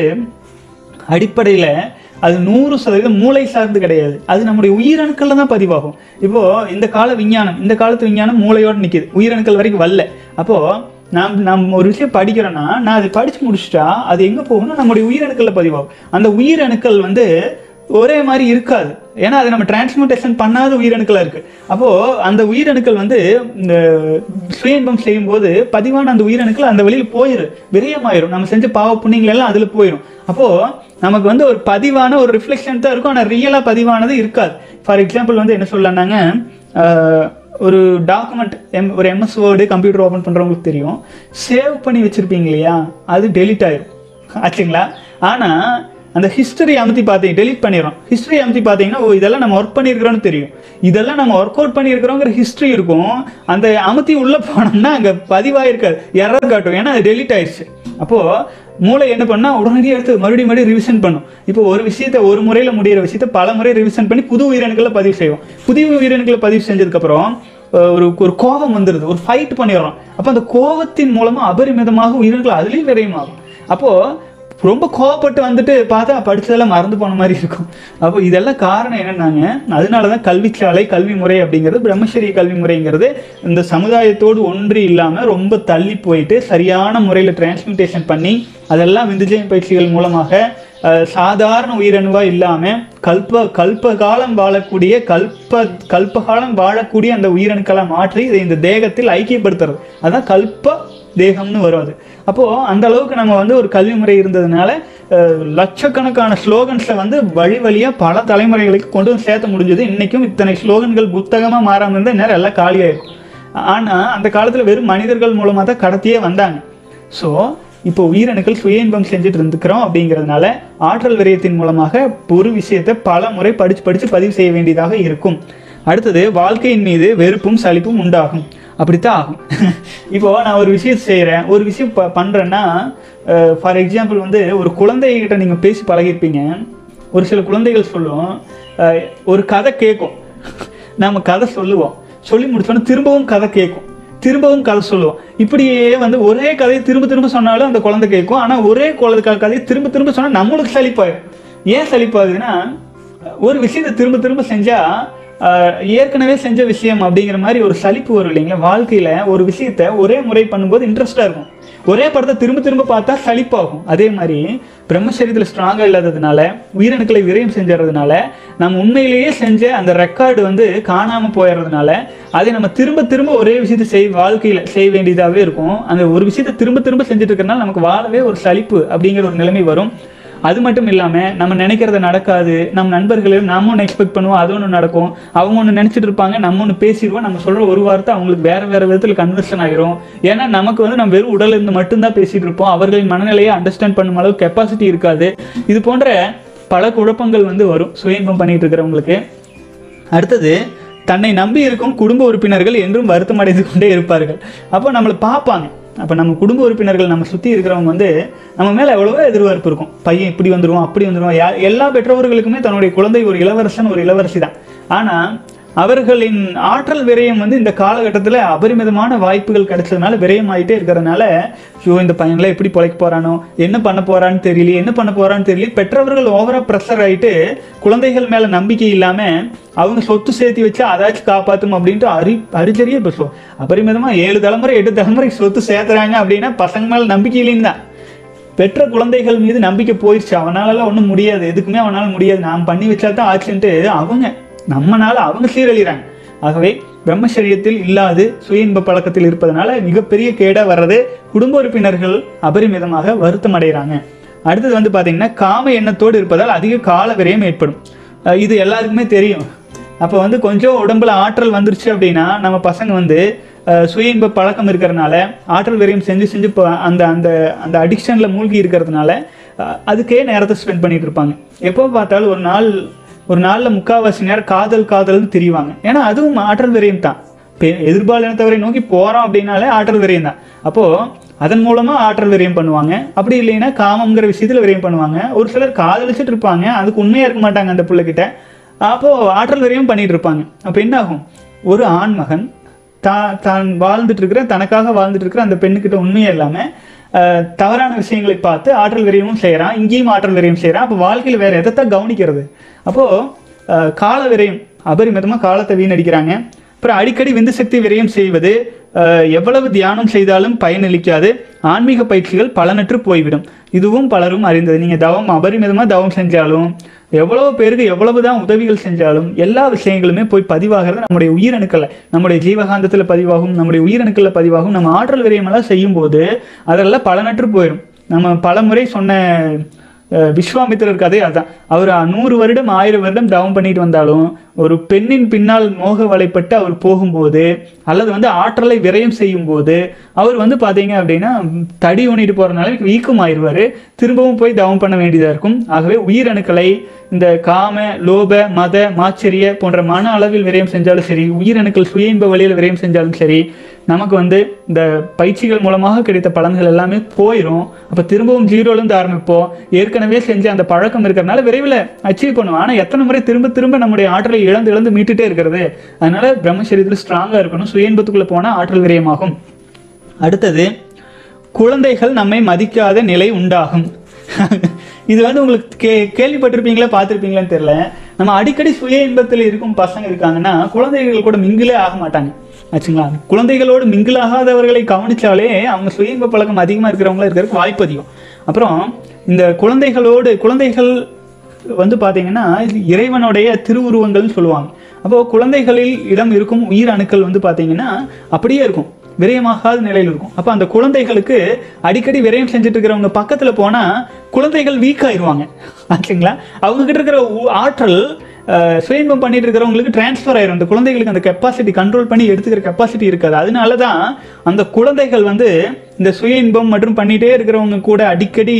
அடிப்படையில் அது நூறு சதவீதம் மூளை சார்ந்து கிடையாது. அது நம்முடைய உயிரணுக்கள்ல தான் பதிவாகும். இப்போ இந்த கால விஞ்ஞானம் இந்த காலத்து விஞ்ஞானம் மூளையோடு நிற்கிது உயிரணுக்கள் வரைக்கும் வரல. அப்போ நாம் நம்ம ஒரு விஷயம் படிக்கிறோன்னா நான் அதை படிச்சு முடிச்சுட்டா அது எங்க போகும்னா நம்முடைய உயிரணுக்கள்ல பதிவாகும். அந்த உயிரணுக்கள் வந்து ஒரே மாதிரி இருக்காது. ஏன்னா அது நம்ம டிரான்ஸ்மியூட்டேஷன் பண்ணாத உயிரணுக்களாக இருக்குது அப்போது அந்த உயிரணுக்கள் வந்து இந்த சுய இன்பம் செய்யும்போது பதிவான அந்த உயிரணுக்கள் அந்த வழியில் போயிடும் விரயமாயிரும். நம்ம செஞ்ச பாவ புண்ணியங்கள் எல்லாம் போயிடும் அப்போது நமக்கு வந்து ஒரு பதிவான ஒரு ரிஃப்ளெக்ஷன் தான் இருக்கும். ஆனால் ரியலாக பதிவானது இருக்காது. ஃபார் எக்ஸாம்பிள் வந்து என்ன சொல்லலாம்னாங்க ஒரு டாக்குமெண்ட் எம் ஒரு எம்எஸ் வேர்டு கம்ப்யூட்டர் ஓப்பன் பண்ணுறவங்களுக்கு தெரியும். சேவ் பண்ணி வச்சுருப்பீங்க இல்லையா? அது டெலிட் ஆயிரும். ஆச்சுங்களா? ஆனால் அந்த ஹிஸ்டரி அமுத்தி பார்த்தீங்க டெலிட் பண்ணிடுறோம். ஹிஸ்டரி அமுத்தி பார்த்தீங்கன்னா ஓ இதெல்லாம் நம்ம ஒர்க் பண்ணியிருக்கிறோம்னு தெரியும். இதெல்லாம் நம்ம ஒர்க் அவுட் பண்ணியிருக்கிறோங்கிற ஹிஸ்டரி இருக்கும். அந்த அமுத்தி உள்ளே போனோம்னா அங்கே பதிவாயிருக்காது. யாராவது காட்டும். ஏன்னா அது டெலிட் ஆயிடுச்சு அப்போது மூளை என்ன பண்ணால் உடனடியாக எடுத்து மறுபடியும் மறுபடியும் ரிவிஷன் பண்ணும். இப்போ ஒரு விஷயத்தை ஒரு முறையில் முடியிற விஷயத்தை பல முறை ரிவிஷன் பண்ணி புது உயிரணுக்களை பதிவு செய்வோம். புதிய உயிரணுக்களை பதிவு செஞ்சதுக்கப்புறம் ஒரு ஒரு கோபம் வந்துடுது ஒரு ஃபைட் பண்ணிடுறோம். அப்போ அந்த கோபத்தின் மூலமாக அபரிமிதமாக உயிர்கள் அதுலேயும் விரயமாகும் அப்போது ரொம்ப கோவப்பட்டு வந்துட்டு பார்த்தா படிச்சதெல்லாம் மறந்து போன மாதிரி இருக்கும். அப்போ இதெல்லாம் காரணம் என்னன்னாங்க? அதனால தான் கல்விச்சாலை கல்வி முறை அப்படிங்கிறது பிரம்மச்சரிய கல்வி முறைங்கிறது இந்த சமுதாயத்தோடு ஒன்றி இல்லாமல் ரொம்ப தள்ளி போயிட்டு சரியான முறையில் டிரான்ஸ்மிட்டேஷன் பண்ணி அதெல்லாம் விந்துஜயம் பயிற்சிகள் மூலமாக சாதாரண உயிரணுவா இல்லாமல் கல்ப கல்ப காலம் வாழக்கூடிய கல்ப கல்பகாலம் வாழக்கூடிய அந்த உயிரணுக்களை மாற்றி இதை இந்த தேகத்தில் ஐக்கியப்படுத்துறது. அதான் கல்ப தேகம்னு வரும் அது. அப்போது அந்த அளவுக்கு நம்ம வந்து ஒரு கல்வி முறை இருந்ததுனால லட்சக்கணக்கான ஸ்லோகன்ஸை வந்து வழி வழியாக பல தலைமுறைகளுக்கு கொண்டு வந்து சேர்த்த முடிஞ்சது. இன்றைக்கும் இத்தனை ஸ்லோகன்கள் புத்தகமாக மாறாமல் இருந்தால் நேரம் எல்லாம் காலியாயிருக்கும் ஆனால் அந்த காலத்தில் வெறும் மனிதர்கள் மூலமாக தான் கடத்தியே வந்தாங்க. ஸோ இப்போ உயிரணுக்கள் சுய இன்பம் செஞ்சுட்டு இருந்துக்கிறோம் அப்படிங்கிறதுனால ஆற்றல் விரயத்தின் மூலமாக ஒரு விஷயத்தை பல முறை படித்து படித்து பதிவு செய்ய வேண்டியதாக இருக்கும். அடுத்தது வாழ்க்கையின் மீது வெறுப்பும் சலிப்பும் உண்டாகும். அப்படித்தான். ஆகும் இப்போ நான் ஒரு விஷயம் செய்கிறேன் ஒரு விஷயம் ப பண்ணுறேன்னா ஃபார் எக்ஸாம்பிள் வந்து ஒரு குழந்தைகிட்ட நீங்கள் பேசி பழகிருப்பீங்க. ஒரு சில குழந்தைகள் சொல்லும் ஒரு கதை கேட்கும் நம்ம கதை சொல்லுவோம். சொல்லி முடிச்சோன்னா திரும்பவும் கதை கேட்கும் திரும்பவும் கதை சொல்லுவோம். இப்படியே வந்து ஒரே கதையை திரும்ப திரும்ப சொன்னாலும் அந்த குழந்தை கேட்கும் ஆனால் ஒரே குழந்தை கதையை திரும்ப திரும்ப சொன்னால் நம்மளுக்கு சலிப்பாயிடும் ஏன் சளிப்பாகுதுன்னா ஒரு விஷயத்தை திரும்ப திரும்ப செஞ்சால் ஏற்கனவே செஞ்ச விஷயம் அப்படிங்கிற மாதிரி ஒரு சலிப்பு வரும் இல்லைங்களா? வாழ்க்கையில் ஒரு விஷயத்த ஒரே முறை பண்ணும்போது இன்ட்ரெஸ்ட்டாக இருக்கும். ஒரே படத்தை திரும்ப திரும்ப பார்த்தா சலிப்பாகும். அதே மாதிரி பிரம்மசரீரத்தில் ஸ்ட்ராங்காக இல்லாததுனால உயிரணுக்களை விரயம் செஞ்சதுனால நம்ம உண்மையிலேயே செஞ்ச அந்த ரெக்கார்டு வந்து காணாமல் போயிடுறதுனால அதை நம்ம திரும்ப திரும்ப ஒரே விஷயத்தை செய் வாழ்க்கையில் செய்ய வேண்டியதாகவே இருக்கும். அந்த ஒரு விஷயத்தை திரும்ப திரும்ப செஞ்சுட்டு இருக்கறனால நமக்கு வாழவே ஒரு சலிப்பு அப்படிங்கிற ஒரு நிலைமை வரும். அது மட்டும் இல்லாமல் நம்ம நினைக்கிறது நடக்காது. நம்ம நண்பர்களையும் நாம ஒன்று எக்ஸ்பெக்ட் பண்ணுவோம் அது ஒன்று நடக்கும். அவங்க ஒன்று நினச்சிட்டு இருப்பாங்க நம்ம ஒன்று பேசிடுவோம் நம்ம சொல்கிற ஒரு வார்த்தை அவங்களுக்கு வேறு வேறு விதத்தில் கன்வர்ஷன் ஆகிரும் ஏன்னா நமக்கு வந்து நம்ம வெறும் உடல் இருந்து மட்டும்தான் பேசிகிட்டு இருப்போம். அவர்களின் மனநிலையை அண்டர்ஸ்டாண்ட் பண்ணும் அளவு கெப்பாசிட்டி இருக்காது. இது போன்ற பல குழப்பங்கள் வந்து வரும் சுய இன்பம் பண்ணிட்டு இருக்கிறவங்களுக்கு. அடுத்தது தன்னை நம்பி இருக்கும் குடும்ப உறுப்பினர்கள் என்றும் வருத்தம் அடைந்து கொண்டே இருப்பார்கள். அப்போ நம்மளை பார்ப்பாங்க. அப்போ நம்ம குடும்ப உறுப்பினர்கள் நம்ம சுற்றி இருக்கிறவங்க வந்து நம்ம மேலே எவ்வளவோ எதிர்பார்ப்பு இருக்கும். பையன் இப்படி வந்துடுவோம் அப்படி வந்துடுவோம் எல்லா பெற்றோர்களுக்குமே தன்னுடைய குழந்தை ஒரு இளவரசன் ஒரு இளவரசி தான் ஆனால் அவர்களின் ஆற்றல் விரயம் வந்து இந்த காலகட்டத்தில் அபரிமிதமான வாய்ப்புகள் கிடைச்சதுனால விரயம் ஆகிட்டே இருக்கிறதுனால ஐயோ இந்த பையன்லாம் எப்படி பிழைக்க போகிறானோ என்ன பண்ண போகிறான்னு தெரியல என்ன பண்ண போகிறான்னு தெரியல பெற்றவர்கள் ஓவராக ப்ரெஷர் ஆகிட்டு குழந்தைகள் மேலே நம்பிக்கை இல்லாமல் அவங்க சொத்து சேர்த்து வச்சு அதாச்சும் காப்பாற்றும் அப்படின்ட்டு அரி அரிச்சரியே பேசுவோம். அபரிமிதமாக ஏழு தலைமுறை எட்டு தலைமுறை சொத்து சேர்த்துறாங்க அப்படின்னா பசங்க மேலே நம்பிக்கை இல்லைன்னு தான். பெற்ற குழந்தைகள் மீது நம்பிக்கை போயிடுச்சு அவனாலலாம் ஒன்றும் முடியாது. எதுக்குமே அவனால் முடியாது. நான் பண்ணி வச்சா தான் ஆச்சுன்ட்டு அவங்க நம்மனால அவங்க சீரழிகிறாங்க ஆகவே பிரம்மச்சரியத்தில் இல்லாது சுய இன்ப பழக்கத்தில் இருப்பதனால மிகப்பெரிய கேடாக வர்றது குடும்ப உறுப்பினர்கள் அபரிமிதமாக வருத்தம் அடைகிறாங்க அடுத்தது வந்து பார்த்தீங்கன்னா காம எண்ணத்தோடு இருப்பதால் அதிக கால விரயம் ஏற்படும். இது எல்லாருக்குமே தெரியும். அப்போ வந்து கொஞ்சம் உடம்புல ஆற்றல் வந்துருச்சு அப்படின்னா நம்ம பசங்க வந்து சுய இன்ப பழக்கம் இருக்கிறதுனால ஆற்றல் விரயம் செஞ்சு செஞ்சு இப்போ அந்த அந்த அந்த அடிக்ஷனில் மூழ்கி இருக்கிறதுனால அதுக்கே நேரத்தை ஸ்பெண்ட் பண்ணிட்டு இருப்பாங்க. எப்போ பார்த்தாலும் ஒரு நாள் ஒரு நாளில் முக்கால்வாசி நேரம் காதல் காதல்னு தெரிவாங்க. ஏன்னா அதுவும் ஆற்றல் விரயம் தான். பெ- எதிர்பாலினத்தவரை நோக்கி போகிறோம் அப்படின்னாலே ஆற்றல் விரயம் தான். அப்போது அதன் மூலமாக ஆற்றல் விரயம் பண்ணுவாங்க. அப்படி இல்லைன்னா காமங்கிற விஷயத்தில் விரயம் பண்ணுவாங்க. ஒரு சிலர் காதலிச்சுட்டு இருப்பாங்க. அதுக்கு உண்மையாக இருக்க மாட்டாங்க அந்த பிள்ளைகிட்ட. அப்போது ஆற்றல் விரயம் பண்ணிட்டு இருப்பாங்க. அப்போ என்ன ஆகும்? ஒரு ஆண்மகன் தான் தான் வாழ்ந்துட்டு இருக்கிற தனக்காக வாழ்ந்துட்டு இருக்கிற அந்த பெண்ணுக்கிட்ட உண்மையே இல்லாமல் தவறான விஷயங்களை பார்த்து ஆற்றல் விரைவும் செய்கிறான் இங்கேயும் ஆற்றல் விரையும் செய்கிறான் அப்போ வாழ்க்கையில் வேறு எதைத்தான் கவனிக்கிறது? அப்போது கால விரையும் அபரிமிதமாக காலத்தை வீணடிக்கிறாங்க. அப்புறம் அடிக்கடி விந்து சக்தி விரயம் செய்வது எவ்வளவு தியானம் செய்தாலும் பயனளிக்காது. ஆன்மீக பயிற்சிகள் பலனற்று போய்விடும். இதுவும் பலரும் அறிந்தது. நீங்கள் தவம் அபரிமிதமாக தவம் செஞ்சாலும் எவ்வளவு பேருக்கு எவ்வளவு தான் உதவிகள் செஞ்சாலும் எல்லா விஷயங்களுமே போய் பதிவாகிறது நம்முடைய உயிரணுக்களில் நம்முடைய ஜீவகாந்தத்தில் பதிவாகும் நம்முடைய உயிரணுக்களில் பதிவாகும் நம்ம ஆற்றல் விரயமெல்லாம் செய்யும்போது அதெல்லாம் பலனற்று போயிடும். நம்ம பலமுறை சொன்ன விஸ்வாமித்திரர் கதை அதுதான் அவர் நூறு வருடம் ஆயிரம் வருடம் தவம் பண்ணிட்டு வந்தாலும் ஒரு பெண்ணின் பின்னால் மோக வலைப்பட்டு அவர் போகும்போது அல்லது வந்து ஆற்றலை விரயம் செய்யும் போது அவர் வந்து பார்த்தீங்க அப்படின்னா தடி ஊனிட்டு போகிற நிலைக்கு வீக்கம் ஆயிடுவார். திரும்பவும் போய் தவம் பண்ண வேண்டியதாக இருக்கும். ஆகவே உயிரணுக்களை இந்த காம லோப மத மாச்சரிய போன்ற மன அளவில் விரயம் செஞ்சாலும் சரி உயிரணுக்கள் சுய இன்ப வழியில் விரயம் செஞ்சாலும் சரி நமக்கு வந்து இந்த பயிற்சிகள் மூலமாக கிடைத்த பலன்கள் எல்லாமே போயிடும் அப்போ திரும்பவும் ஜீரோலேருந்து ஆரம்பிப்போம். ஏற்கனவே செஞ்ச அந்த பழக்கம் இருக்கிறனால விரைவில் அச்சீவ் பண்ணுவோம். ஆனால் எத்தனை முறை திரும்ப திரும்ப நம்முடைய ஆற்றலை இழந்து இழந்து மீட்டுட்டே இருக்கிறது? அதனால பிரம்மசரீரத்தில் ஸ்ட்ராங்காக இருக்கணும். சுய இன்பத்துக்குள்ளே போனால் ஆற்றல் விரயமாகும். அடுத்தது குழந்தைகள் நம்மை மதிக்காத நிலை உண்டாகும். இது வந்து உங்களுக்கு கே கேள்விப்பட்டிருப்பீங்களா? பார்த்துருப்பீங்களான்னு தெரியல. நம்ம அடிக்கடி சுய இன்பத்தில் இருக்கும் பசங்க இருக்காங்கன்னா குழந்தைகள் கூட மிங்கிலே ஆக மாட்டாங்க. ஆச்சுங்களா? குழந்தைகளோடு மிங்கில் ஆகாதவர்களை கவனிச்சாலே அவங்க சுய இன்ப பழக்கம் அதிகமாக இருக்கிறவங்களா இருக்கிறதுக்கு வாய்ப்பு அதிகம். அப்புறம் இந்த குழந்தைகளோடு குழந்தைகள் வந்து பார்த்தீங்கன்னா இறைவனுடைய திருவுருவங்கள்னு சொல்லுவாங்க. அப்போது குழந்தைகளில் இடம் இருக்கும் உயிர் அணுக்கள் வந்து பார்த்தீங்கன்னா அப்படியே இருக்கும். விரயமாகாத நிலையில் இருக்கும். அப்போ அந்த குழந்தைகளுக்கு அடிக்கடி விரயம் செஞ்சுட்டு இருக்கிறவங்க பக்கத்தில் போனால் குழந்தைகள் வீக் ஆயிடுவாங்க ஓகேங்களா அவங்க கிட்ட இருக்கிற ஆற்றல் அஹ், சுயன்பம் பண்ணிட்டு இருக்கிறவங்களுக்கு டிரான்ஸ்ஃபர் ஆயிரும். அந்த குழந்தைகளுக்கு அந்த கெப்பாசிட்டி கண்ட்ரோல் பண்ணி எடுத்துக்கிற கெப்பாசிட்டி இருக்காது. அதனால தான் அந்த குழந்தைகள் வந்து இந்த சுய இன்பம் மற்றும் பண்ணிட்டே இருக்கிறவங்க கூட அடிக்கடி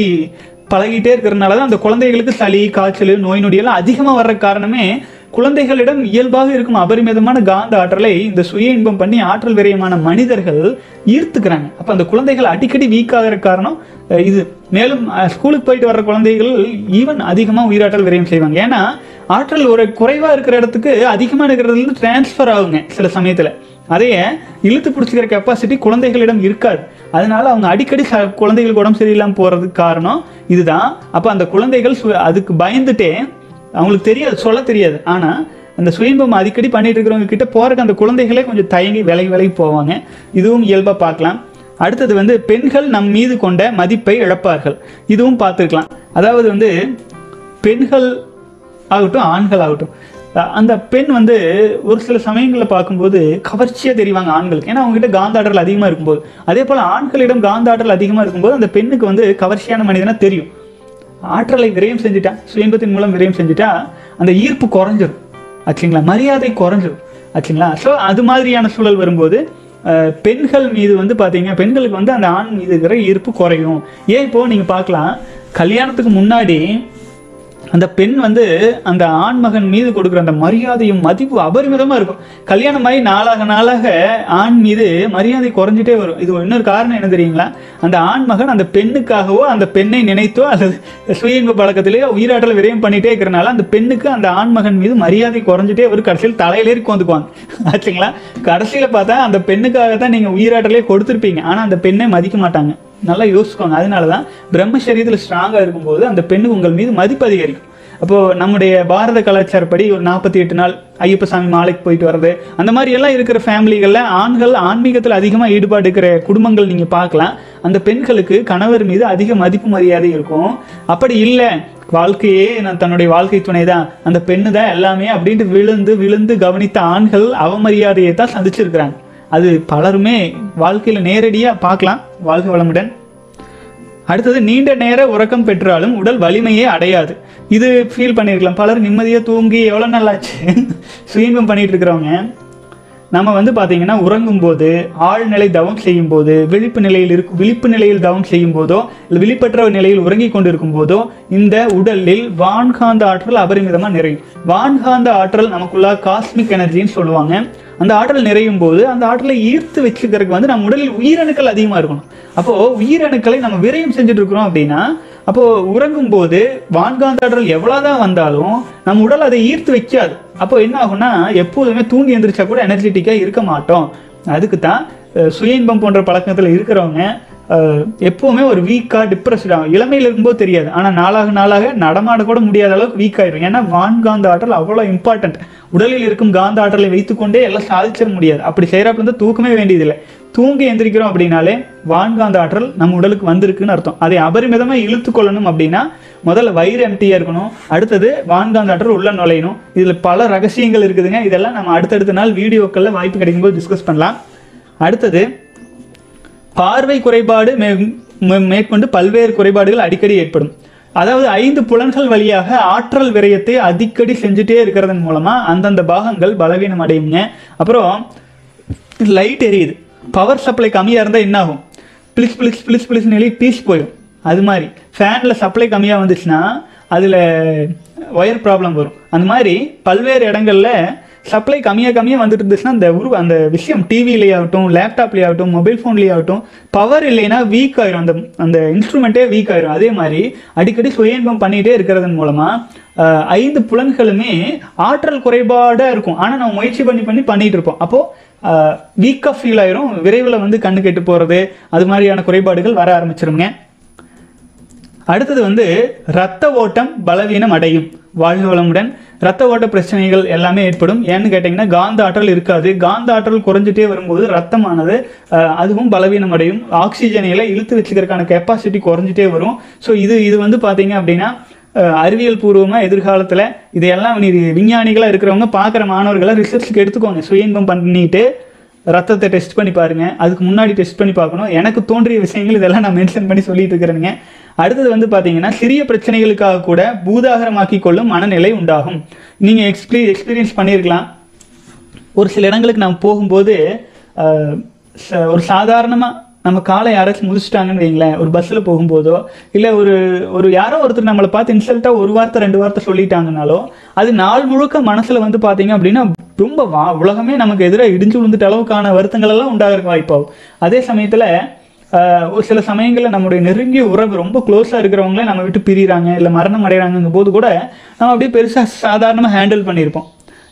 பழகிட்டே இருக்கிறதுனால தான் அந்த குழந்தைகளுக்கு சளி காய்ச்சல் நோய் நொடியெல்லாம் அதிகமாக வர்ற காரணமே குழந்தைகளிடம் இயல்பாக இருக்கும் அபரிமிதமான காந்த ஆற்றலை இந்த சுய இன்பம் பண்ணி ஆற்றல் விரயமான மனிதர்கள் ஈர்த்துக்கிறாங்க. அப்போ அந்த குழந்தைகள் அடிக்கடி வீக்காகிற காரணம் இது. மேலும் ஸ்கூலுக்கு போயிட்டு வர்ற குழந்தைகள் ஈவன் அதிகமாக உயிராற்றல் விரயம் செய்வாங்க. ஏன்னா ஆற்றல் ஒரு குறைவாக இருக்கிற இடத்துக்கு அதிகமாக இருக்கிறதுலேருந்து டிரான்ஸ்ஃபர் ஆகுங்க சில சமயத்தில். அதையே இழுத்து பிடிச்சிக்கிற கெப்பாசிட்டி குழந்தைகளிடம் இருக்காது. அதனால அவங்க அடிக்கடி ச குழந்தைகளுக்கு உடம்பு சரியில்லாமல் போகிறதுக்கு காரணம் இதுதான். அப்போ அந்த குழந்தைகள் சு- அதுக்கு பயந்துட்டே அவங்களுக்கு தெரியாது சொல்ல தெரியாது. ஆனால் அந்த சுயம்பம் அடிக்கடி பண்ணிட்டு இருக்கிறவங்க கிட்ட போகிறக்கு அந்த குழந்தைகளே கொஞ்சம் தயங்கி விலகி விலகி போவாங்க. இதுவும் இயல்பாக பார்க்கலாம். அடுத்தது வந்து பெண்கள் நம் மீது கொண்ட மதிப்பை இழப்பார்கள். இதுவும் பார்த்துருக்கலாம். அதாவது வந்து பெண்கள் ஆகட்டும் ஆண்கள் ஆகட்டும். அந்த பெண் வந்து ஒரு சில சமயங்களில் பார்க்கும்போது கவர்ச்சியாக தெரிவாங்க ஆண்களுக்கு. ஏன்னா அவங்ககிட்ட காந்தாடல் அதிகமாக இருக்கும்போது. அதே போல் ஆண்களிடம் காந்தாடல் அதிகமாக இருக்கும்போது அந்த பெண்ணுக்கு வந்து கவர்ச்சியான மனிதனாக தெரியும். ஆற்றலை விரயம் செஞ்சுட்டா சுயம்பத்தின் மூலம் விரயம் செஞ்சுட்டா அந்த ஈர்ப்பு குறைஞ்சிரும். ஆச்சுங்களா? மரியாதை குறைஞ்சிரும். ஆச்சுங்களா? ஸோ அது மாதிரியான சூழல் வரும்போது பெண்கள் மீது வந்து பார்த்தீங்க பெண்களுக்கு வந்து அந்த ஆண் மீது இருக்கிற ஈர்ப்பு குறையும். ஏன் இப்போ நீங்கள் பார்க்கலாம் கல்யாணத்துக்கு முன்னாடி அந்த பெண் வந்து அந்த ஆண்மகன் மீது கொடுக்குற அந்த மரியாதையும் மதிப்பு அபரிமிதமாக இருக்கும். கல்யாணம் ஆகி நாளாக நாளாக ஆண் மீது மரியாதை குறைஞ்சிட்டே வரும். இது இன்னொரு காரணம் என்ன தெரியுங்களா? அந்த ஆண்மகன் அந்த பெண்ணுக்காகவோ அந்த பெண்ணை நினைத்தோ அல்லது சுய பழக்கத்திலேயோ உயிராற்றல் விரயம் பண்ணிட்டே இருக்கிறனால அந்த பெண்ணுக்கு அந்த ஆண்மகன் மீது மரியாதை குறைஞ்சிட்டே வரும். கடைசியில் தலையிலேறி கோந்துக்குவாங்க ஆச்சுங்களா? கடைசியில் பார்த்தா அந்த பெண்ணுக்காக தான் நீங்கள் உயிராற்றலே கொடுத்துருப்பீங்க. ஆனால் அந்த பெண்ணை மதிக்க மாட்டாங்க. நல்லா யோசிச்சுக்கோங்க அதனால தான் பிரம்மசரீரத்தில் ஸ்ட்ராங்காக இருக்கும்போது அந்த பெண்ணுக்கு உங்கள் மீது மதிப்பு அதிகரிக்கும். அப்போது நம்முடைய பாரத கலாச்சாரப்படி ஒரு நாற்பத்தி எட்டு நாள் ஐயப்ப சாமி மாலைக்கு போயிட்டு வர்றது அந்த மாதிரி எல்லாம் இருக்கிற ஃபேமிலிகளில் ஆண்கள் ஆன்மீகத்தில் அதிகமாக ஈடுபாடு இருக்கிற குடும்பங்கள் நீங்கள் பார்க்கலாம். அந்த பெண்களுக்கு கணவர் மீது அதிக மதிப்பு மரியாதை இருக்கும். அப்படி இல்லை வாழ்க்கையே நான் தன்னுடைய வாழ்க்கை துணை தான் அந்த பெண்ணு தான் எல்லாமே அப்படின்ட்டு விழுந்து விழுந்து கவனித்த ஆண்கள் அவமரியாதையை தான் சந்திச்சிருக்கிறாங்க. அது பலருமே வாழ்க்கையில் நேரடியாக பார்க்கலாம். வாழ்க்கை வளமுடன். அடுத்தது நீண்ட நேர உறக்கம் பெற்றாலும் உடல் வலிமையே அடையாது. இது ஃபீல் பண்ணியிருக்கலாம் பலர் நிம்மதியாக தூங்கி எவ்வளோ நல்லாச்சு சுயம்பம் பண்ணிட்டு இருக்கிறவங்க. நம்ம வந்து பார்த்தீங்கன்னா உறங்கும் போது ஆழ்நிலை தவம் செய்யும் போது விழிப்பு நிலையில் இருக்கும் விழிப்பு நிலையில் தவம் செய்யும் போதோ இல்லை விழிப்பற்ற நிலையில் உறங்கிக் கொண்டிருக்கும் போதோ இந்த உடலில் வான்காந்த ஆற்றல் அபரிமிதமாக நிறையும். வான்காந்த ஆற்றல் நமக்குள்ள காஸ்மிக் எனர்ஜின்னு சொல்லுவாங்க. அந்த ஆற்றல் நிறையும் போது அந்த ஆற்றலை ஈர்த்து வச்சுக்கிறதுக்கு வந்து நம்ம உடலில் உயிரணுக்கள் அதிகமாக இருக்கணும். அப்போது உயிரணுக்களை நம்ம விரயம் செஞ்சுட்டு இருக்கிறோம் அப்படின்னா அப்போது உறங்கும் போது வான்காந்த ஆற்றல் எவ்வளவுதான் வந்தாலும் நம்ம உடல் அதை ஈர்த்து வைக்காது. அப்போ என்ன ஆகும்னா எப்போதுமே தூங்கி எந்திரிச்சா கூட எனர்ஜெட்டிக்காக இருக்க மாட்டோம். அதுக்கு தான் சுய இன்பம் போன்ற பழக்கத்தில் இருக்கிறவங்க எப்போவுமே ஒரு வீக்காக டிப்ரெஸ்ட் ஆகும் இளமையில் இருக்கும்போது தெரியாது. ஆனால் நாளாக நாளாக நடமாட கூட முடியாத அளவுக்கு வீக் ஆயிடும் ஏன்னா வான்காந்த ஆற்றல் அவ்வளோ இம்பார்ட்டன்ட் உடலில் இருக்கும் காந்த ஆற்றலை வைத்துக்கொண்டே எல்லாம் சாதிச்சிட முடியாது. அப்படி செய்கிறப்ப வந்து தூக்கமே வேண்டியதில்லை. தூங்கி எந்திரிக்கிறோம் அப்படின்னாலே வான்காந்த ஆற்றல் நம்ம உடலுக்கு வந்திருக்குன்னு அர்த்தம். அதை அபரிமிதமாக இழுத்து கொள்ளணும் அப்படின்னா முதல்ல வயிறு எம்டியாக இருக்கணும். அடுத்தது வான்காந்த ஆற்றல் உள்ள நுழையணும். இதில் பல ரகசியங்கள் இருக்குதுங்க. இதெல்லாம் நம்ம அடுத்தடுத்த நாள் வீடியோக்களில் வாய்ப்பு கிடைக்கும்போது டிஸ்கஸ் பண்ணலாம். அடுத்தது பார்வை குறைபாடு மே- மேற்கொண்டு பல்வேறு குறைபாடுகள் அடிக்கடி ஏற்படும். அதாவது ஐந்து புலன்கள் வழியாக ஆற்றல் விரயத்தை அடிக்கடி செஞ்சுட்டே இருக்கிறதன் மூலமாக அந்தந்த பாகங்கள் பலவீனம் அடையுங்க அப்புறம் லைட் எரியுது. பவர் சப்ளை கம்மியாக இருந்தால் என்ன ஆகும் பிளிஸ் பிளிஸ் பிளிஸ் பிளிஸ் நிலை பீஸ் போயிடும். அது மாதிரி. ஃபேனில் சப்ளை கம்மியாக வந்துச்சுன்னா அதில் ஒயர் ப்ராப்ளம் வரும். அந்த மாதிரி பல்வேறு இடங்களில் சப்ளை கம்மியாக கம்மியாக வந்துட்டு இருந்துச்சுன்னா அந்த உரு அந்த விஷயம் டிவிலே ஆகட்டும் லேப்டாப்லேயே ஆகட்டும் மொபைல் ஃபோன்லேயே ஆகட்டும் பவர் இல்லைன்னா வீக் ஆயிரும். அந்த அந்த இன்ஸ்ட்ருமெண்ட்டே வீக் ஆயிரும். அதே மாதிரி அடிக்கடி சுயன்பம் பண்ணிகிட்டே இருக்கிறதன் மூலமாக ஐந்து புலன்களுமே ஆற்றல் குறைபாடாக இருக்கும். ஆனால் நம்ம முயற்சி பண்ணி பண்ணி பண்ணிகிட்டு இருப்போம் அப்போது வீக்காக ஃபீல் ஆயிரும். விரைவில் வந்து கண்ணு கெட்டு போகிறது அது மாதிரியான குறைபாடுகள் வர ஆரம்பிச்சிருங்க அடுத்தது வந்து ரத்த ஓட்டம் பலவீனம் அடையும். வாழ்க வளமுடன். ரத்த ஓட்ட பிரச்சனைகள் எல்லாமே ஏற்படும். ஏன்னு கேட்டிங்கன்னா காந்த ஆற்றல் இருக்காது. காந்த ஆற்றல் குறைஞ்சிட்டே வரும்போது ரத்தமானது அதுவும் பலவீனம் அடையும். ஆக்சிஜனையில இழுத்து வச்சுக்கிறதுக்கான கெப்பாசிட்டி குறைஞ்சிட்டே வரும். ஸோ இது இது வந்து பார்த்தீங்க அப்படின்னா அறிவியல் பூர்வமாக எதிர்காலத்தில் இதையெல்லாம் நீ விஞ்ஞானிகளாக இருக்கிறவங்க பார்க்குற மாணவர்களை ரிசர்ச்சுக்கு எடுத்துக்கோங்க. சுயன்பம் பண்ணிட்டு ரத்தத்தை டெஸ்ட் பண்ணி பாருங்கள் அதுக்கு முன்னாடி டெஸ்ட் பண்ணி பார்க்கணும். எனக்கு தோன்றிய விஷயங்கள் இதெல்லாம் நான் மென்ஷன் பண்ணி சொல்லிட்டு இருக்கிறேங்க அடுத்தது வந்து பார்த்தீங்கன்னா சிறிய பிரச்சனைகளுக்காக கூட பூதாகரமாக்கி கொள்ளும் மனநிலை உண்டாகும். நீங்கள் எக்ஸ்பீ எக்ஸ்பீரியன்ஸ் பண்ணியிருக்கலாம் ஒரு சில இடங்களுக்கு நம்ம போகும்போது ச- ஒரு சாதாரணமாக நம்ம காலை யாராச்சும் முடிச்சிட்டாங்கன்னு வைங்களேன். ஒரு பஸ்ஸில் போகும்போதோ இல்லை ஒரு ஒரு யாரோ ஒருத்தர் நம்மளை பார்த்து இன்சல்ட்டாக ஒரு வார்த்தை ரெண்டு வார்த்தை சொல்லிட்டாங்கனாலோ அது நாள் முழுக்க மனசில் வந்து பார்த்தீங்க அப்படின்னா ரொம்ப வா உலகமே நமக்கு எதிராக இடிஞ்சு விழுந்துட்ட அளவுக்கான வருத்தங்கள் எல்லாம் உண்டாகிறதுக்கு வாய்ப்பாகும். அதே சமயத்தில் சில சமயங்களில் நம்முடைய நெருங்கிய உறவு ரொம்ப க்ளோஸாக இருக்கிறவங்களே நம்ம விட்டு பிரிகிறாங்க இல்லை மரணம் அடைகிறாங்கங்கும் போது கூட நம்ம அப்படியே பெருசாக சாதாரணமாக ஹேண்டில் பண்ணியிருப்போம்.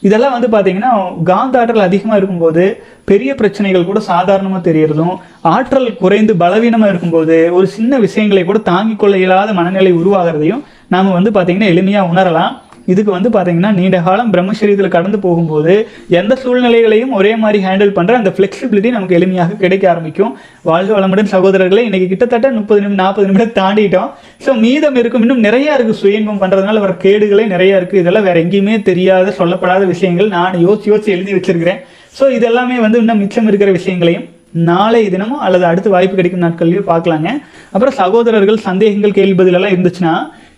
இதெல்லாம் வந்து பார்த்தீங்கன்னா காந்த ஆற்றல் அதிகமாக இருக்கும்போது பெரிய பிரச்சனைகள் கூட சாதாரணமாக தெரியறதும் ஆற்றல் குறைந்து பலவீனமாக இருக்கும்போது ஒரு சின்ன விஷயங்களை கூட தாங்கிக் கொள்ள இயலாத மனநிலை உருவாகிறதையும் நாம் வந்து பார்த்தீங்கன்னா எளிமையாக உணரலாம். இதுக்கு வந்து பார்த்தீங்கன்னா நீண்ட காலம் பிரம்மச்சரியத்தில் கடந்து போகும்போது எந்த சூழ்நிலைகளையும் ஒரே மாதிரி ஹேண்டில் பண்ணுற அந்த ஃப்ளெக்சிபிலிட்டி நமக்கு எளிமையாக கிடைக்க ஆரம்பிக்கும். வாழ்க வளமுடன் சகோதரர்களை இன்னைக்கு கிட்டத்தட்ட முப்பது நிமிடம் நாற்பது நிமிடம் தாண்டிட்டோம். ஸோ மீதம் இருக்கும் இன்னும் நிறையா இருக்குது சுயன்பம் பண்ணுறதுனால வர கேடுகளே நிறையா இருக்குது இதெல்லாம் வேற எங்கேயுமே தெரியாத சொல்லப்படாத விஷயங்கள் நான் யோசிச்சு யோசிச்சு எழுதி வச்சிருக்கிறேன். ஸோ இதெல்லாமே வந்து இன்னும் மிச்சம் இருக்கிற விஷயங்களையும் நாளை தினமும் அல்லது அடுத்து வாய்ப்பு கிடைக்கும் நாட்கள்லயோ பார்க்கலாங்க. அப்புறம் சகோதரர்கள் சந்தேகங்கள் கேள்வி பதிலெல்லாம் இருந்துச்சுன்னா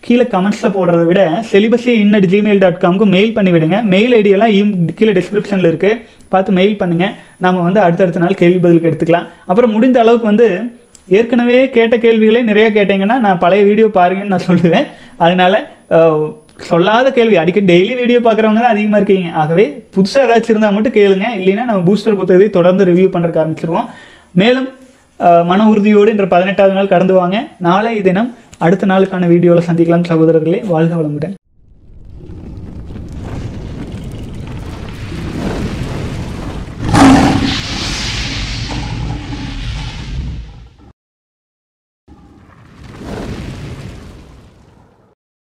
கீழே கமெண்ட்ஸில் போடுறத விட செலிபஸே இன்னட் ஜிமெயில் டாட் காம்க்கு மெயில் பண்ணி விடுங்க. மெயில் ஐடியெல்லாம் கீழே டிஸ்கிரிப்ஷனில் இருக்குது பார்த்து மெயில் பண்ணுங்கள் நம்ம வந்து அடுத்தடுத்த நாள் கேள்வி பதிலுக்கு எடுத்துக்கலாம். அப்புறம் முடிந்த அளவுக்கு வந்து ஏற்கனவே கேட்ட கேள்விகளே நிறைய கேட்டீங்கன்னா நான் பழைய வீடியோ பாருங்கன்னு நான் சொல்லுவேன். அதனால சொல்லாத கேள்வி. அடிக்கடி டெய்லி வீடியோ பார்க்குறவங்க தான் அதிகமாக இருக்கீங்க. ஆகவே புதுசாக ஏதாச்சும் இருந்தால் மட்டும் கேளுங்க. இல்லைன்னா நம்ம பூஸ்டர் புத்தகத்தை தொடர்ந்து ரிவ்யூ பண்ணுறதுக்கு ஆரம்பிச்சிருவோம். மேலும் மன உறுதியோடு இன்று பதினெட்டாவது நாள் கடந்து வாங்க. நாளை தினம் அடுத்த நாளுக்கான வீடியோவில் சந்திக்கலாம் சகோதரர்களே வாழ்க வளமுடன்.